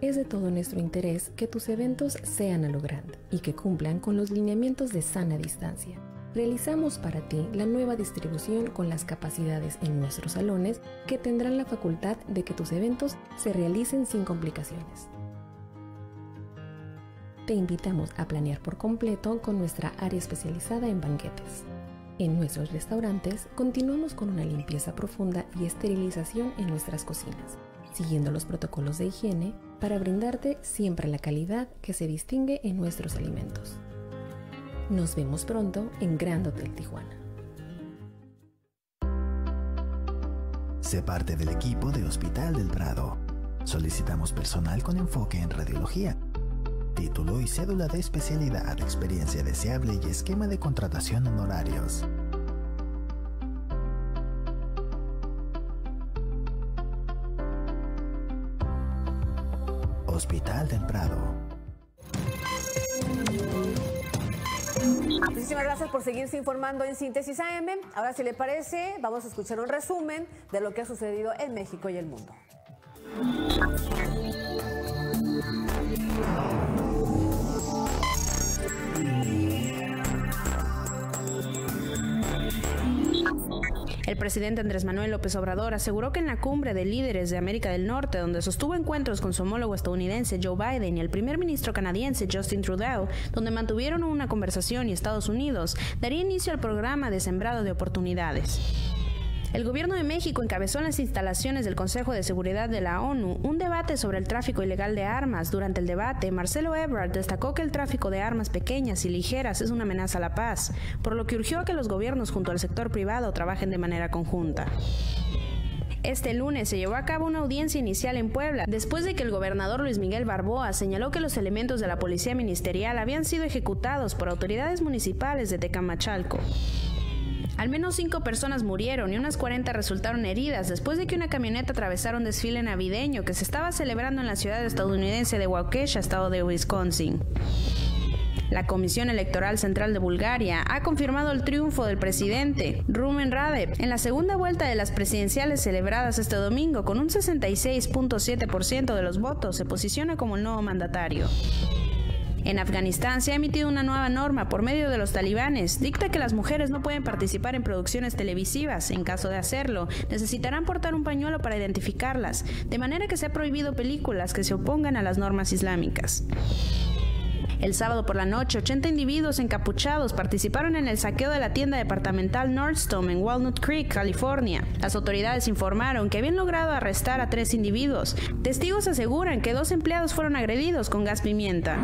Es de todo nuestro interés que tus eventos sean a lo grande y que cumplan con los lineamientos de sana distancia realizamos para ti la nueva distribución con las capacidades en nuestros salones que tendrán la facultad de que tus eventos se realicen sin complicaciones. Te invitamos a planear por completo con nuestra área especializada en banquetes. En nuestros restaurantes continuamos con una limpieza profunda y esterilización en nuestras cocinas, siguiendo los protocolos de higiene para brindarte siempre la calidad que se distingue en nuestros alimentos. Nos vemos pronto en Grand Hotel Tijuana. Sé parte del equipo de Hospital del Prado. Solicitamos personal con enfoque en radiología. Título y cédula de especialidad, experiencia deseable y esquema de contratación honorarios. Hospital del Prado. Muchísimas gracias por seguirse informando en Síntesis AM. Ahora, si le parece, vamos a escuchar un resumen de lo que ha sucedido en México y el mundo. El presidente Andrés Manuel López Obrador aseguró que en la cumbre de líderes de América del Norte, donde sostuvo encuentros con su homólogo estadounidense Joe Biden y el primer ministro canadiense Justin Trudeau, donde mantuvieron una conversación y Estados Unidos daría inicio al programa de sembrado de oportunidades. El gobierno de México encabezó en las instalaciones del Consejo de Seguridad de la ONU un debate sobre el tráfico ilegal de armas. Durante el debate, Marcelo Ebrard destacó que el tráfico de armas pequeñas y ligeras es una amenaza a la paz, por lo que urgió a que los gobiernos junto al sector privado trabajen de manera conjunta. Este lunes se llevó a cabo una audiencia inicial en Puebla, después de que el gobernador Luis Miguel Barboa señaló que los elementos de la policía ministerial habían sido ejecutados por autoridades municipales de Tecamachalco. Al menos cinco personas murieron y unas 40 resultaron heridas después de que una camioneta atravesara un desfile navideño que se estaba celebrando en la ciudad estadounidense de Waukesha, estado de Wisconsin. La Comisión Electoral Central de Bulgaria ha confirmado el triunfo del presidente Rumen Radev en la segunda vuelta de las presidenciales celebradas este domingo con un 66.7% de los votos. Se posiciona como el nuevo mandatario. En Afganistán se ha emitido una nueva norma por medio de los talibanes. Dicta que las mujeres no pueden participar en producciones televisivas. En caso de hacerlo, necesitarán portar un pañuelo para identificarlas, de manera que se ha prohibido películas que se opongan a las normas islámicas. El sábado por la noche, 80 individuos encapuchados participaron en el saqueo de la tienda departamental Nordstrom en Walnut Creek, California. Las autoridades informaron que habían logrado arrestar a tres individuos. Testigos aseguran que dos empleados fueron agredidos con gas pimienta.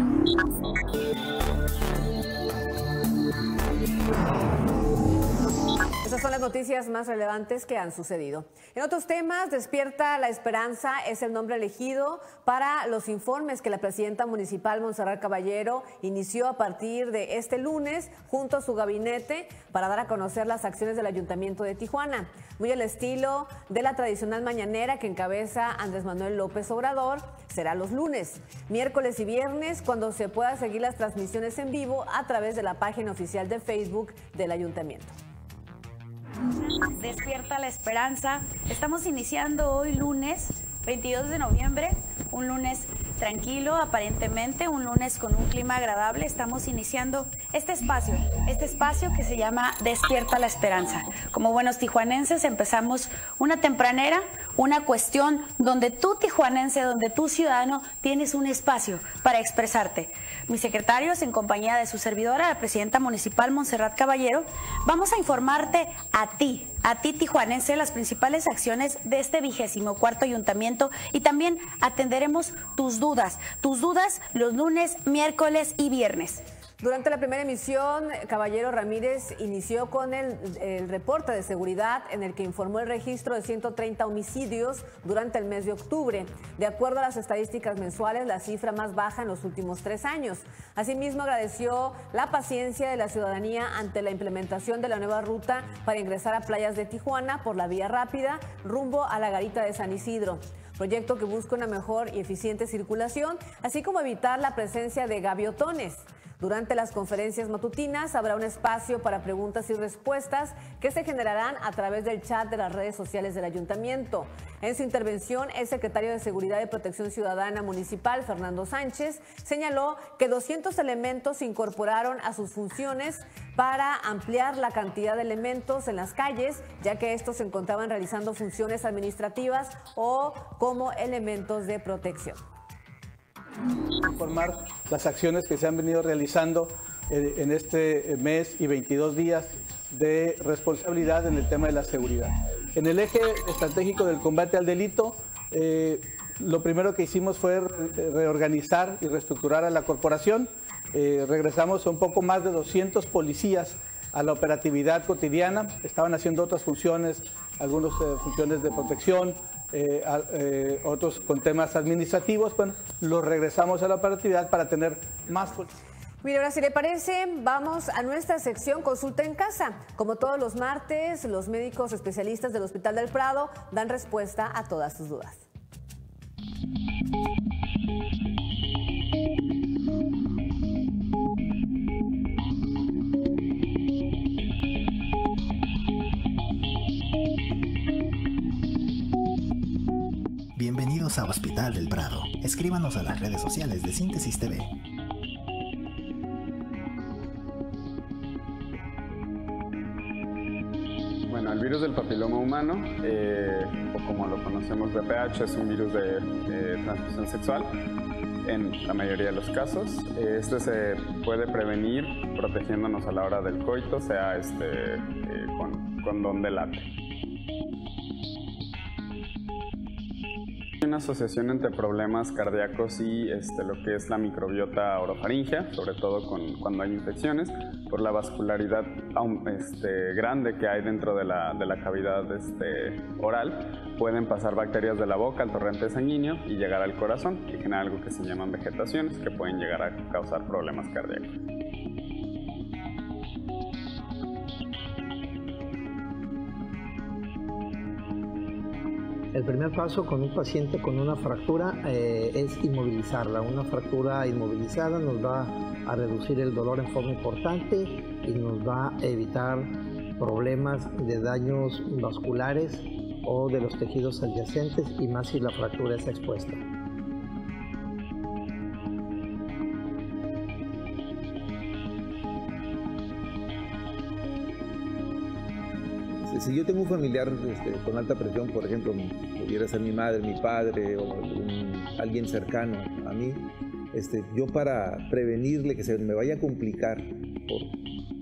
Esas son las noticias más relevantes que han sucedido. En otros temas, Despierta la Esperanza es el nombre elegido para los informes que la presidenta municipal Monserrat Caballero inició a partir de este lunes junto a su gabinete para dar a conocer las acciones del Ayuntamiento de Tijuana. Muy al estilo de la tradicional mañanera que encabeza Andrés Manuel López Obrador, será los lunes, miércoles y viernes cuando se pueda seguir las transmisiones en vivo a través de la página oficial de Facebook del Ayuntamiento. Despierta la esperanza. Estamos iniciando hoy lunes 22 de noviembre, un lunes tranquilo aparentemente, un lunes con un clima agradable. Estamos iniciando este espacio, este espacio que se llama Despierta la Esperanza. Como buenos tijuanenses empezamos una tempranera, una cuestión donde tú tijuanense, donde tú ciudadano tienes un espacio para expresarte. Mis secretarios, en compañía de su servidora, la presidenta municipal Montserrat Caballero, vamos a informarte a ti, a ti tijuanense, las principales acciones de este vigésimo cuarto ayuntamiento y también atenderemos tus dudas, tus dudas los lunes, miércoles y viernes. Durante la primera emisión, Caballero Ramírez inició con el, el, reporte de seguridad en el que informó el registro de 130 homicidios durante el mes de octubre. De acuerdo a las estadísticas mensuales, la cifra más baja en los últimos tres años. Asimismo, agradeció la paciencia de la ciudadanía ante la implementación de la nueva ruta para ingresar a playas de Tijuana por la vía rápida rumbo a la garita de San Isidro proyecto que busca una mejor y eficiente circulación, así como evitar la presencia de gaviotones. Durante las conferencias matutinas habrá un espacio para preguntas y respuestas que se generarán a través del chat de las redes sociales del ayuntamiento. En su intervención, el secretario de Seguridad y Protección Ciudadana Municipal, Fernando Sánchez, señaló que 200 elementos se incorporaron a sus funciones para ampliar la cantidad de elementos en las calles, ya que estos se encontraban realizando funciones administrativas o como elementos de protección informar las acciones que se han venido realizando eh, en este mes y 22 días de responsabilidad en el tema de la seguridad. En el eje estratégico del combate al delito, eh, lo primero que hicimos fue reorganizar y reestructurar a la corporación. Eh, regresamos a un poco más de 200 policías a la operatividad cotidiana. Estaban haciendo otras funciones, algunas eh, funciones de protección, eh, eh, otros con temas administrativos. Bueno, los regresamos a la operatividad para tener más... Mire, ahora si le parece, vamos a nuestra sección Consulta en Casa. Como todos los martes, los médicos especialistas del Hospital del Prado dan respuesta a todas sus dudas. Bienvenidos a Hospital del Prado. Escríbanos a las redes sociales de Síntesis TV. Bueno, el virus del papiloma humano, eh, o como lo conocemos VPH, es un virus de eh, transmisión sexual en la mayoría de los casos. Este se puede prevenir protegiéndonos a la hora del coito, sea este, eh, con condón de late. Una asociación entre problemas cardíacos y este, lo que es la microbiota orofaringea, sobre todo con, cuando hay infecciones, por la vascularidad este, grande que hay dentro de la, de la cavidad este, oral. Pueden pasar bacterias de la boca al torrente sanguíneo y llegar al corazón y generar algo que se llaman vegetaciones que pueden llegar a causar problemas cardíacos. El primer paso con un paciente con una fractura eh, es inmovilizarla. Una fractura inmovilizada nos va a reducir el dolor en forma importante y nos va a evitar problemas de daños vasculares o de los tejidos adyacentes y más si la fractura es expuesta. Si yo tengo un familiar este, con alta presión, por ejemplo, pudiera ser mi madre, mi padre o alguien cercano a mí, este, yo para prevenirle que se me vaya a complicar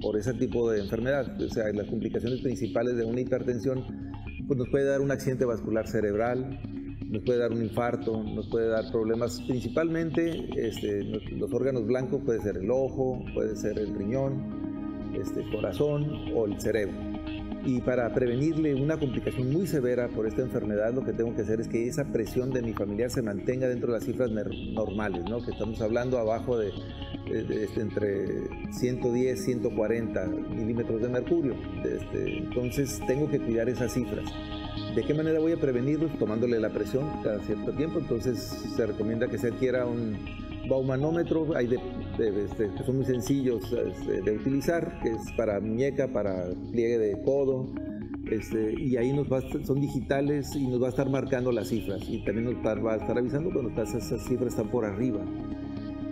por, ese tipo de enfermedad, o sea, las complicaciones principales de una hipertensión, pues nos puede dar un accidente vascular cerebral, nos puede dar un infarto, nos puede dar problemas, principalmente este, los órganos blancos, puede ser el ojo, puede ser el riñón, este, corazón o el cerebro. Y para prevenirle una complicación muy severa por esta enfermedad, lo que tengo que hacer es que esa presión de mi familiar se mantenga dentro de las cifras normales, ¿no? que estamos hablando abajo de, este, entre 110 140 milímetros de mercurio. Este, entonces tengo que cuidar esas cifras. ¿De qué manera voy a prevenirlo? Tomándole la presión cada cierto tiempo. Entonces se recomienda que se adquiera un baumanómetro. Hay de este, que son muy sencillos este, de utilizar, que es para muñeca, para pliegue de codo, este, y ahí nos va son digitales y nos va a estar marcando las cifras y también nos va a estar avisando cuando esas cifras están por arriba.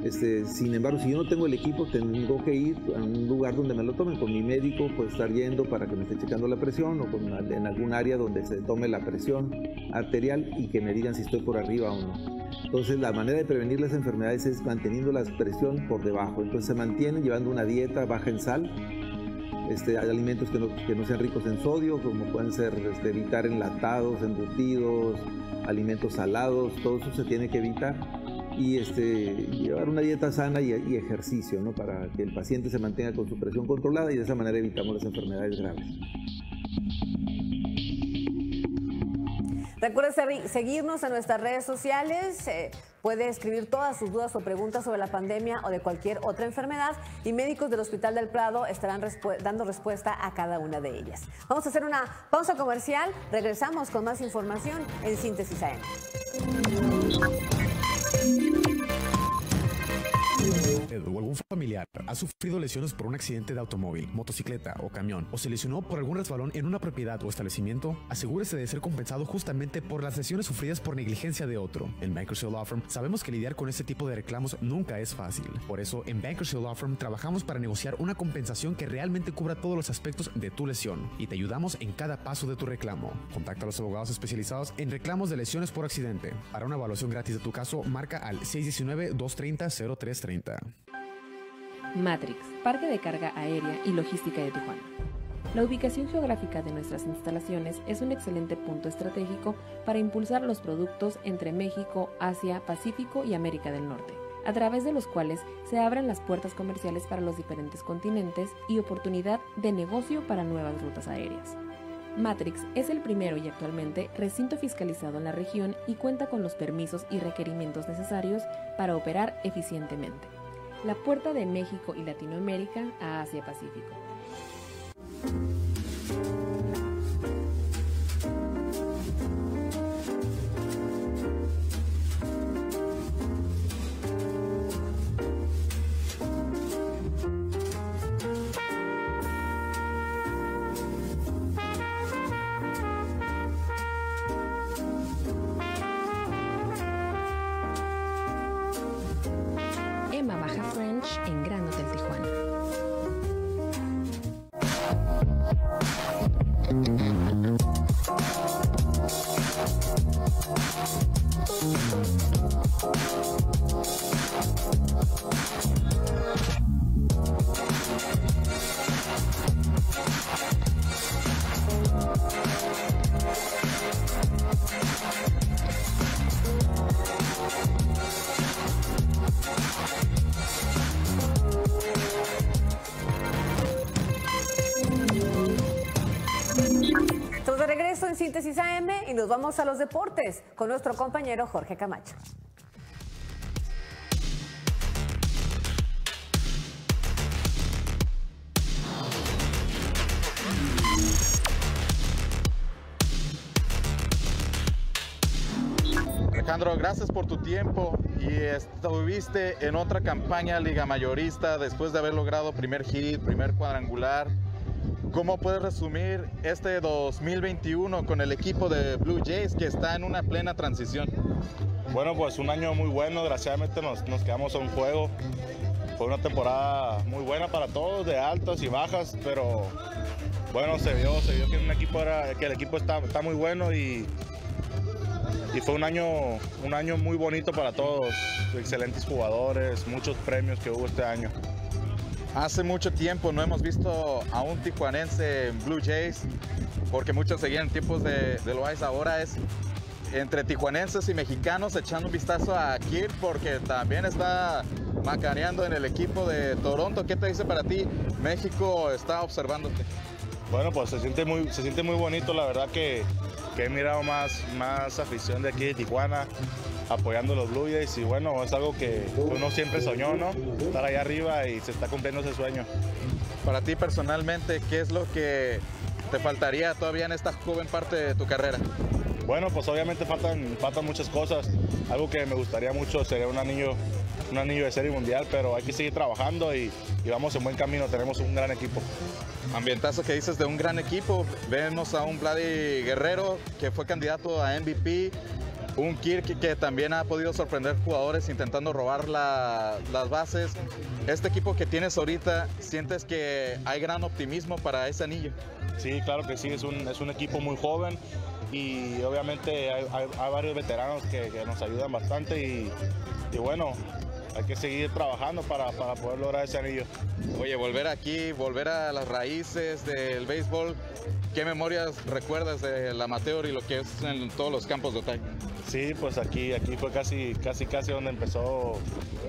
Este, sin embargo, si yo no tengo el equipo, tengo que ir a un lugar donde me lo tomen. Con mi médico, pues estar yendo para que me esté checando la presión o en algún área donde se tome la presión arterial y que me digan si estoy por arriba o no. Entonces, la manera de prevenir las enfermedades es manteniendo la presión por debajo. Entonces, se mantienen llevando una dieta baja en sal. Este, alimentos que no, que sean ricos en sodio, como pueden ser este, evitar enlatados, embutidos, alimentos salados, todo eso se tiene que evitar y este, llevar una dieta sana y, ejercicio, ¿no? Para que el paciente se mantenga con su presión controlada y de esa manera evitamos las enfermedades graves. Recuerde seguirnos en nuestras redes sociales. Eh, puede escribir todas sus dudas o preguntas sobre la pandemia o de cualquier otra enfermedad y médicos del Hospital del Prado estarán dando respuesta a cada una de ellas. Vamos a hacer una pausa comercial. Regresamos con más información en Síntesis AM. Thank you. O algún familiar ha sufrido lesiones por un accidente de automóvil, motocicleta o camión, o se lesionó por algún resbalón en una propiedad o establecimiento, asegúrese de ser compensado justamente por las lesiones sufridas por negligencia de otro. En Bankers Law Firm sabemos que lidiar con este tipo de reclamos nunca es fácil. Por eso, en Bankers Law Firm trabajamos para negociar una compensación que realmente cubra todos los aspectos de tu lesión y te ayudamos en cada paso de tu reclamo. Contacta a los abogados especializados en reclamos de lesiones por accidente. Para una evaluación gratis de tu caso, marca al 619-230-0330. Matrix, Parque de Carga Aérea y Logística de Tijuana. La ubicación geográfica de nuestras instalaciones es un excelente punto estratégico para impulsar los productos entre México, Asia, Pacífico y América del Norte. a través de los cuales se abren las puertas comerciales para los diferentes continentes y oportunidad de negocio para nuevas rutas aéreas. Matrix es el primero y actualmente recinto fiscalizado en la región y cuenta con los permisos y requerimientos necesarios para operar eficientemente. La puerta de México y Latinoamérica a Asia-Pacífico. Síntesis AM y nos vamos a los deportes con nuestro compañero Jorge Camacho. Alejandro, gracias por tu tiempo y estuviste en otra campaña Liga Mayorista después de haber logrado primer hit, primer cuadrangular. ¿Cómo puedes resumir este 2021 con el equipo de Blue Jays que está en una plena transición? Bueno, pues un año muy bueno, desgraciadamente nos, nos quedamos a un juego. Fue una temporada muy buena para todos, de altas y bajas, pero bueno, se vio, se vio que, el equipo está, está muy bueno y, y fue un año, un año muy bonito para todos. Excelentes jugadores, muchos premios que hubo este año. Hace mucho tiempo no hemos visto a un tijuanense en Blue Jays, porque muchos seguían tiempos de, de. Ahora es entre tijuanenses y mexicanos echando un vistazo a Kirk, porque también está macaneando en el equipo de Toronto. ¿Qué te dice para ti? México está observándote. Bueno, pues se siente muy, se siente muy bonito, la verdad que, que he mirado más, más afición de aquí de Tijuana apoyando los Blue Jays y bueno, es algo que uno siempre soñó, ¿no? Estar allá arriba y se está cumpliendo ese sueño. Para ti personalmente, ¿qué es lo que te faltaría todavía en esta joven parte de tu carrera? Bueno, pues obviamente faltan, faltan muchas cosas. Algo que me gustaría mucho sería un anillo, un anillo de serie mundial, pero hay que seguir trabajando y, y vamos en buen camino. Tenemos un gran equipo. Ambientazo que dices de un gran equipo. Vemos a un Vladi Guerrero que fue candidato a MVP. Un Kirk que también ha podido sorprender jugadores intentando robar la- las bases. Este equipo que tienes ahorita, ¿sientes que hay gran optimismo para ese anillo? Sí, claro que sí, es un, es un equipo muy joven y obviamente hay, varios veteranos que, que nos ayudan bastante y, y bueno, hay que seguir trabajando para, para poder lograr ese anillo. Oye, volver aquí, volver a las raíces del béisbol, ¿qué memorias recuerdas del amateur y lo que es en todos los campos de Otay? Sí, pues aquí, aquí fue casi, casi, casi donde empezó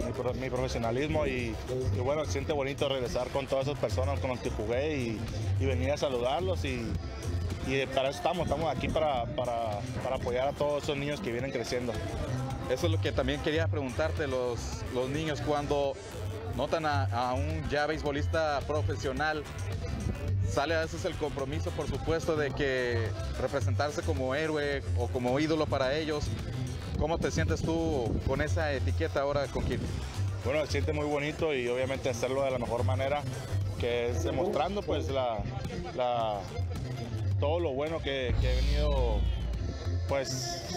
mi, pro- mi profesionalismo y, y bueno, se siente bonito regresar con todas esas personas con las que jugué y, y venir a saludarlos y, y para eso estamos, estamos aquí para, para, para apoyar a todos esos niños que vienen creciendo. Eso es lo que también quería preguntarte, los, los niños cuando notan a, a un ya beisbolista profesional, sale a veces el compromiso, por supuesto, de que representarse como héroe o como ídolo para ellos. ¿Cómo te sientes tú con esa etiqueta ahora con Kirk? Bueno, se siente muy bonito y obviamente hacerlo de la mejor manera, que es demostrando pues la- todo lo bueno que, que he venido pues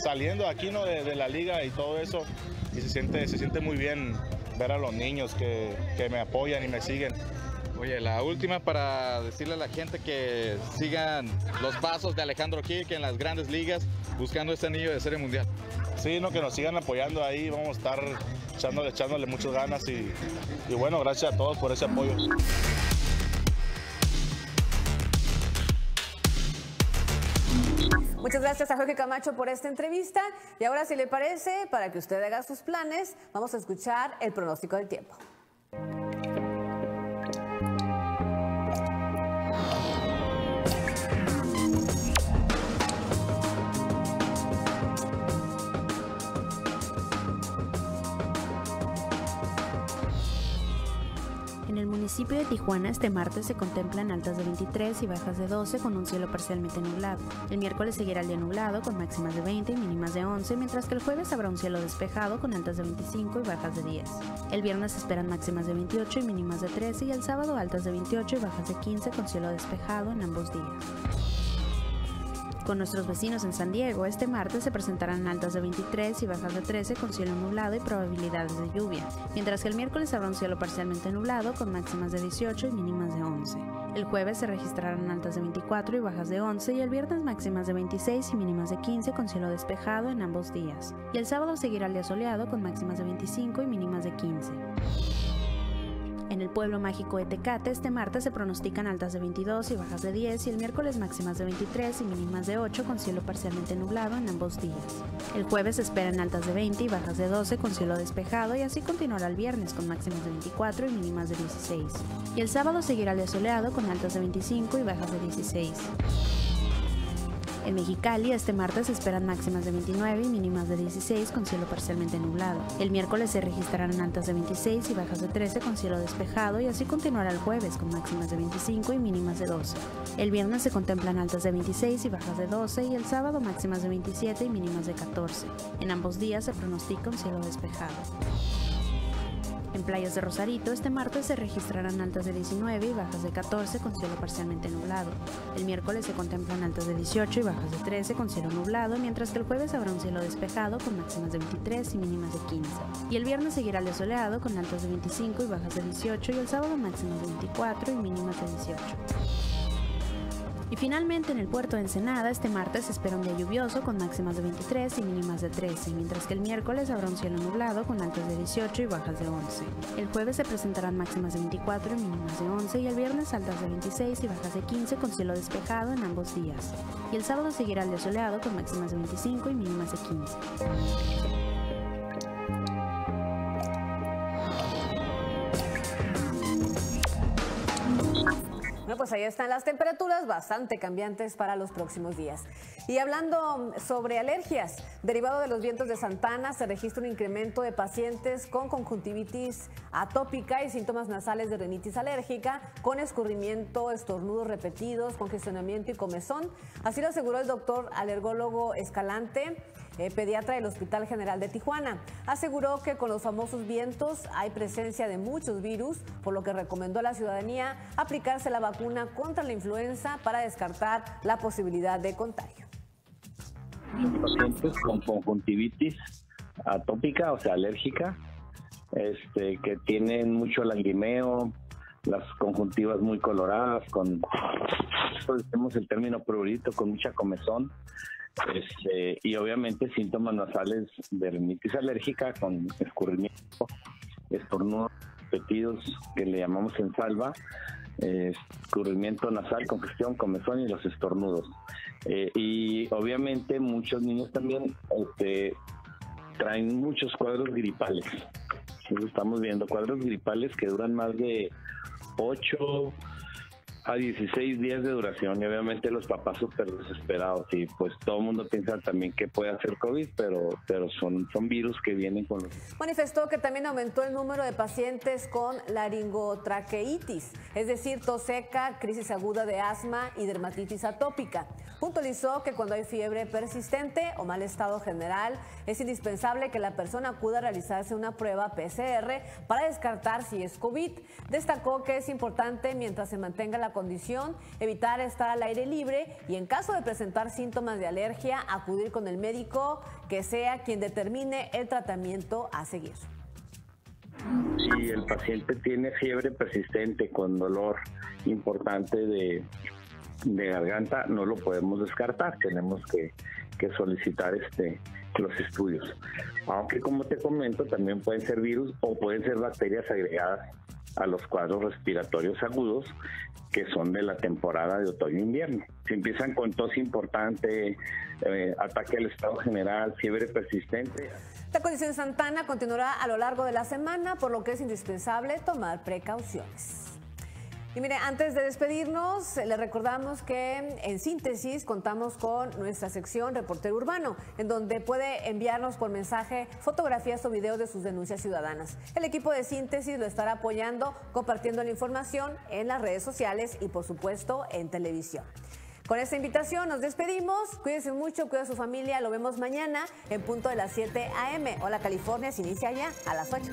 saliendo aquí ¿no? de, de la liga y todo eso y se siente, se siente muy bien ver a los niños que, que me apoyan y me siguen. Oye, la última para decirle a la gente que sigan los pasos de Alejandro Kirk en las grandes ligas buscando ese anillo de serie mundial. Sí, no, que nos sigan apoyando ahí, vamos a estar echándole, echándole muchas ganas y, y bueno, gracias a todos por ese apoyo. Muchas gracias a Jorge Camacho por esta entrevista. Y ahora, si le parece, para que usted haga sus planes, vamos a escuchar el pronóstico del tiempo. Municipio de Tijuana este martes se contemplan altas de 23 y bajas de 12 con un cielo parcialmente nublado. El miércoles seguirá el día nublado con máximas de 20 y mínimas de 11, mientras que el jueves habrá un cielo despejado con altas de 25 y bajas de 10. El viernes esperan máximas de 28 y mínimas de 13 y el sábado altas de 28 y bajas de 15 con cielo despejado en ambos días. Con nuestros vecinos en San Diego, este martes se presentarán altas de 23 y bajas de 13 con cielo nublado y probabilidades de lluvia, mientras que el miércoles habrá un cielo parcialmente nublado con máximas de 18 y mínimas de 11. El jueves se registrarán altas de 24 y bajas de 11 y el viernes máximas de 26 y mínimas de 15 con cielo despejado en ambos días. Y el sábado seguirá el día soleado con máximas de 25 y mínimas de 15. En el pueblo mágico de Tecate, este martes se pronostican altas de 22 y bajas de 10 y el miércoles máximas de 23 y mínimas de 8 con cielo parcialmente nublado en ambos días. El jueves se esperan altas de 20 y bajas de 12 con cielo despejado y así continuará el viernes con máximas de 24 y mínimas de 16. Y el sábado seguirá el soleado con altas de 25 y bajas de 16. En Mexicali, este martes se esperan máximas de 29 y mínimas de 16 con cielo parcialmente nublado. El miércoles se registrarán altas de 26 y bajas de 13 con cielo despejado y así continuará el jueves con máximas de 25 y mínimas de 12. El viernes se contemplan altas de 26 y bajas de 12 y el sábado máximas de 27 y mínimas de 14. En ambos días se pronostica un cielo despejado. En playas de Rosarito, este martes se registrarán altas de 19 y bajas de 14 con cielo parcialmente nublado. El miércoles se contemplan altas de 18 y bajas de 13 con cielo nublado, mientras que el jueves habrá un cielo despejado con máximas de 23 y mínimas de 15. Y el viernes seguirá el soleado con altas de 25 y bajas de 18 y el sábado máximas de 24 y mínimas de 18. Y finalmente en el puerto de Ensenada este martes se espera un día lluvioso con máximas de 23 y mínimas de 13, mientras que el miércoles habrá un cielo nublado con altas de 18 y bajas de 11. El jueves se presentarán máximas de 24 y mínimas de 11 y el viernes altas de 26 y bajas de 15 con cielo despejado en ambos días. Y el sábado seguirá el día soleado con máximas de 25 y mínimas de 15. Pues ahí están las temperaturas bastante cambiantes para los próximos días. Y hablando sobre alergias, derivado de los vientos de Santana, se registra un incremento de pacientes con conjuntivitis atópica y síntomas nasales de rinitis alérgica, con escurrimiento, estornudos repetidos, congestionamiento y comezón. Así lo aseguró el doctor alergólogo Escalante eh, pediatra del Hospital General de Tijuana. Aseguró que con los famosos vientos hay presencia de muchos virus, por lo que recomendó a la ciudadanía aplicarse la vacuna contra la influenza para descartar la posibilidad de contagio. Pacientes con conjuntivitis atópica, o sea, alérgica, este, que tienen mucho lagrimeo, las conjuntivas muy coloradas, con, tenemos el término prurito, con mucha comezón, este, y obviamente síntomas nasales de rinitis alérgica con escurrimiento, estornudos repetidos que le llamamos en salva, escurrimiento nasal, congestión, comezón y los estornudos. Eh, y obviamente muchos niños también este, traen muchos cuadros gripales. estamos viendo cuadros gripales que duran más de 8 a 16 días de duración y obviamente los papás súper desesperados y pues todo el mundo piensa también que puede hacer COVID, pero, pero son, son virus que vienen con los... Manifestó que también aumentó el número de pacientes con laringotraqueitis, es decir, tos seca, crisis aguda de asma y dermatitis atópica. Puntualizó que cuando hay fiebre persistente o mal estado general, es indispensable que la persona acuda a realizarse una prueba PCR para descartar si es COVID. Destacó que es importante mientras se mantenga la condición, evitar estar al aire libre y en caso de presentar síntomas de alergia, acudir con el médico que sea quien determine el tratamiento a seguir. Si el paciente tiene fiebre persistente con dolor importante de, garganta, no lo podemos descartar, tenemos que, que solicitar este, los estudios. Aunque como te comento, también pueden ser virus o pueden ser bacterias agregadas a los cuadros respiratorios agudos que son de la temporada de otoño-invierno. Se empiezan con tos importante, eh, ataque al estado general, fiebre persistente. La condición Santana continuará a lo largo de la semana, por lo que es indispensable tomar precauciones. Y mire, antes de despedirnos, le recordamos que en síntesis contamos con nuestra sección Reportero Urbano, en donde puede enviarnos por mensaje fotografías o videos de sus denuncias ciudadanas. El equipo de síntesis lo estará apoyando, compartiendo la información en las redes sociales y por supuesto en televisión. Con esta invitación nos despedimos. Cuídense mucho, cuida a su familia. Lo vemos mañana en punto de las 7 a.m. Hola California se inicia ya a las 8.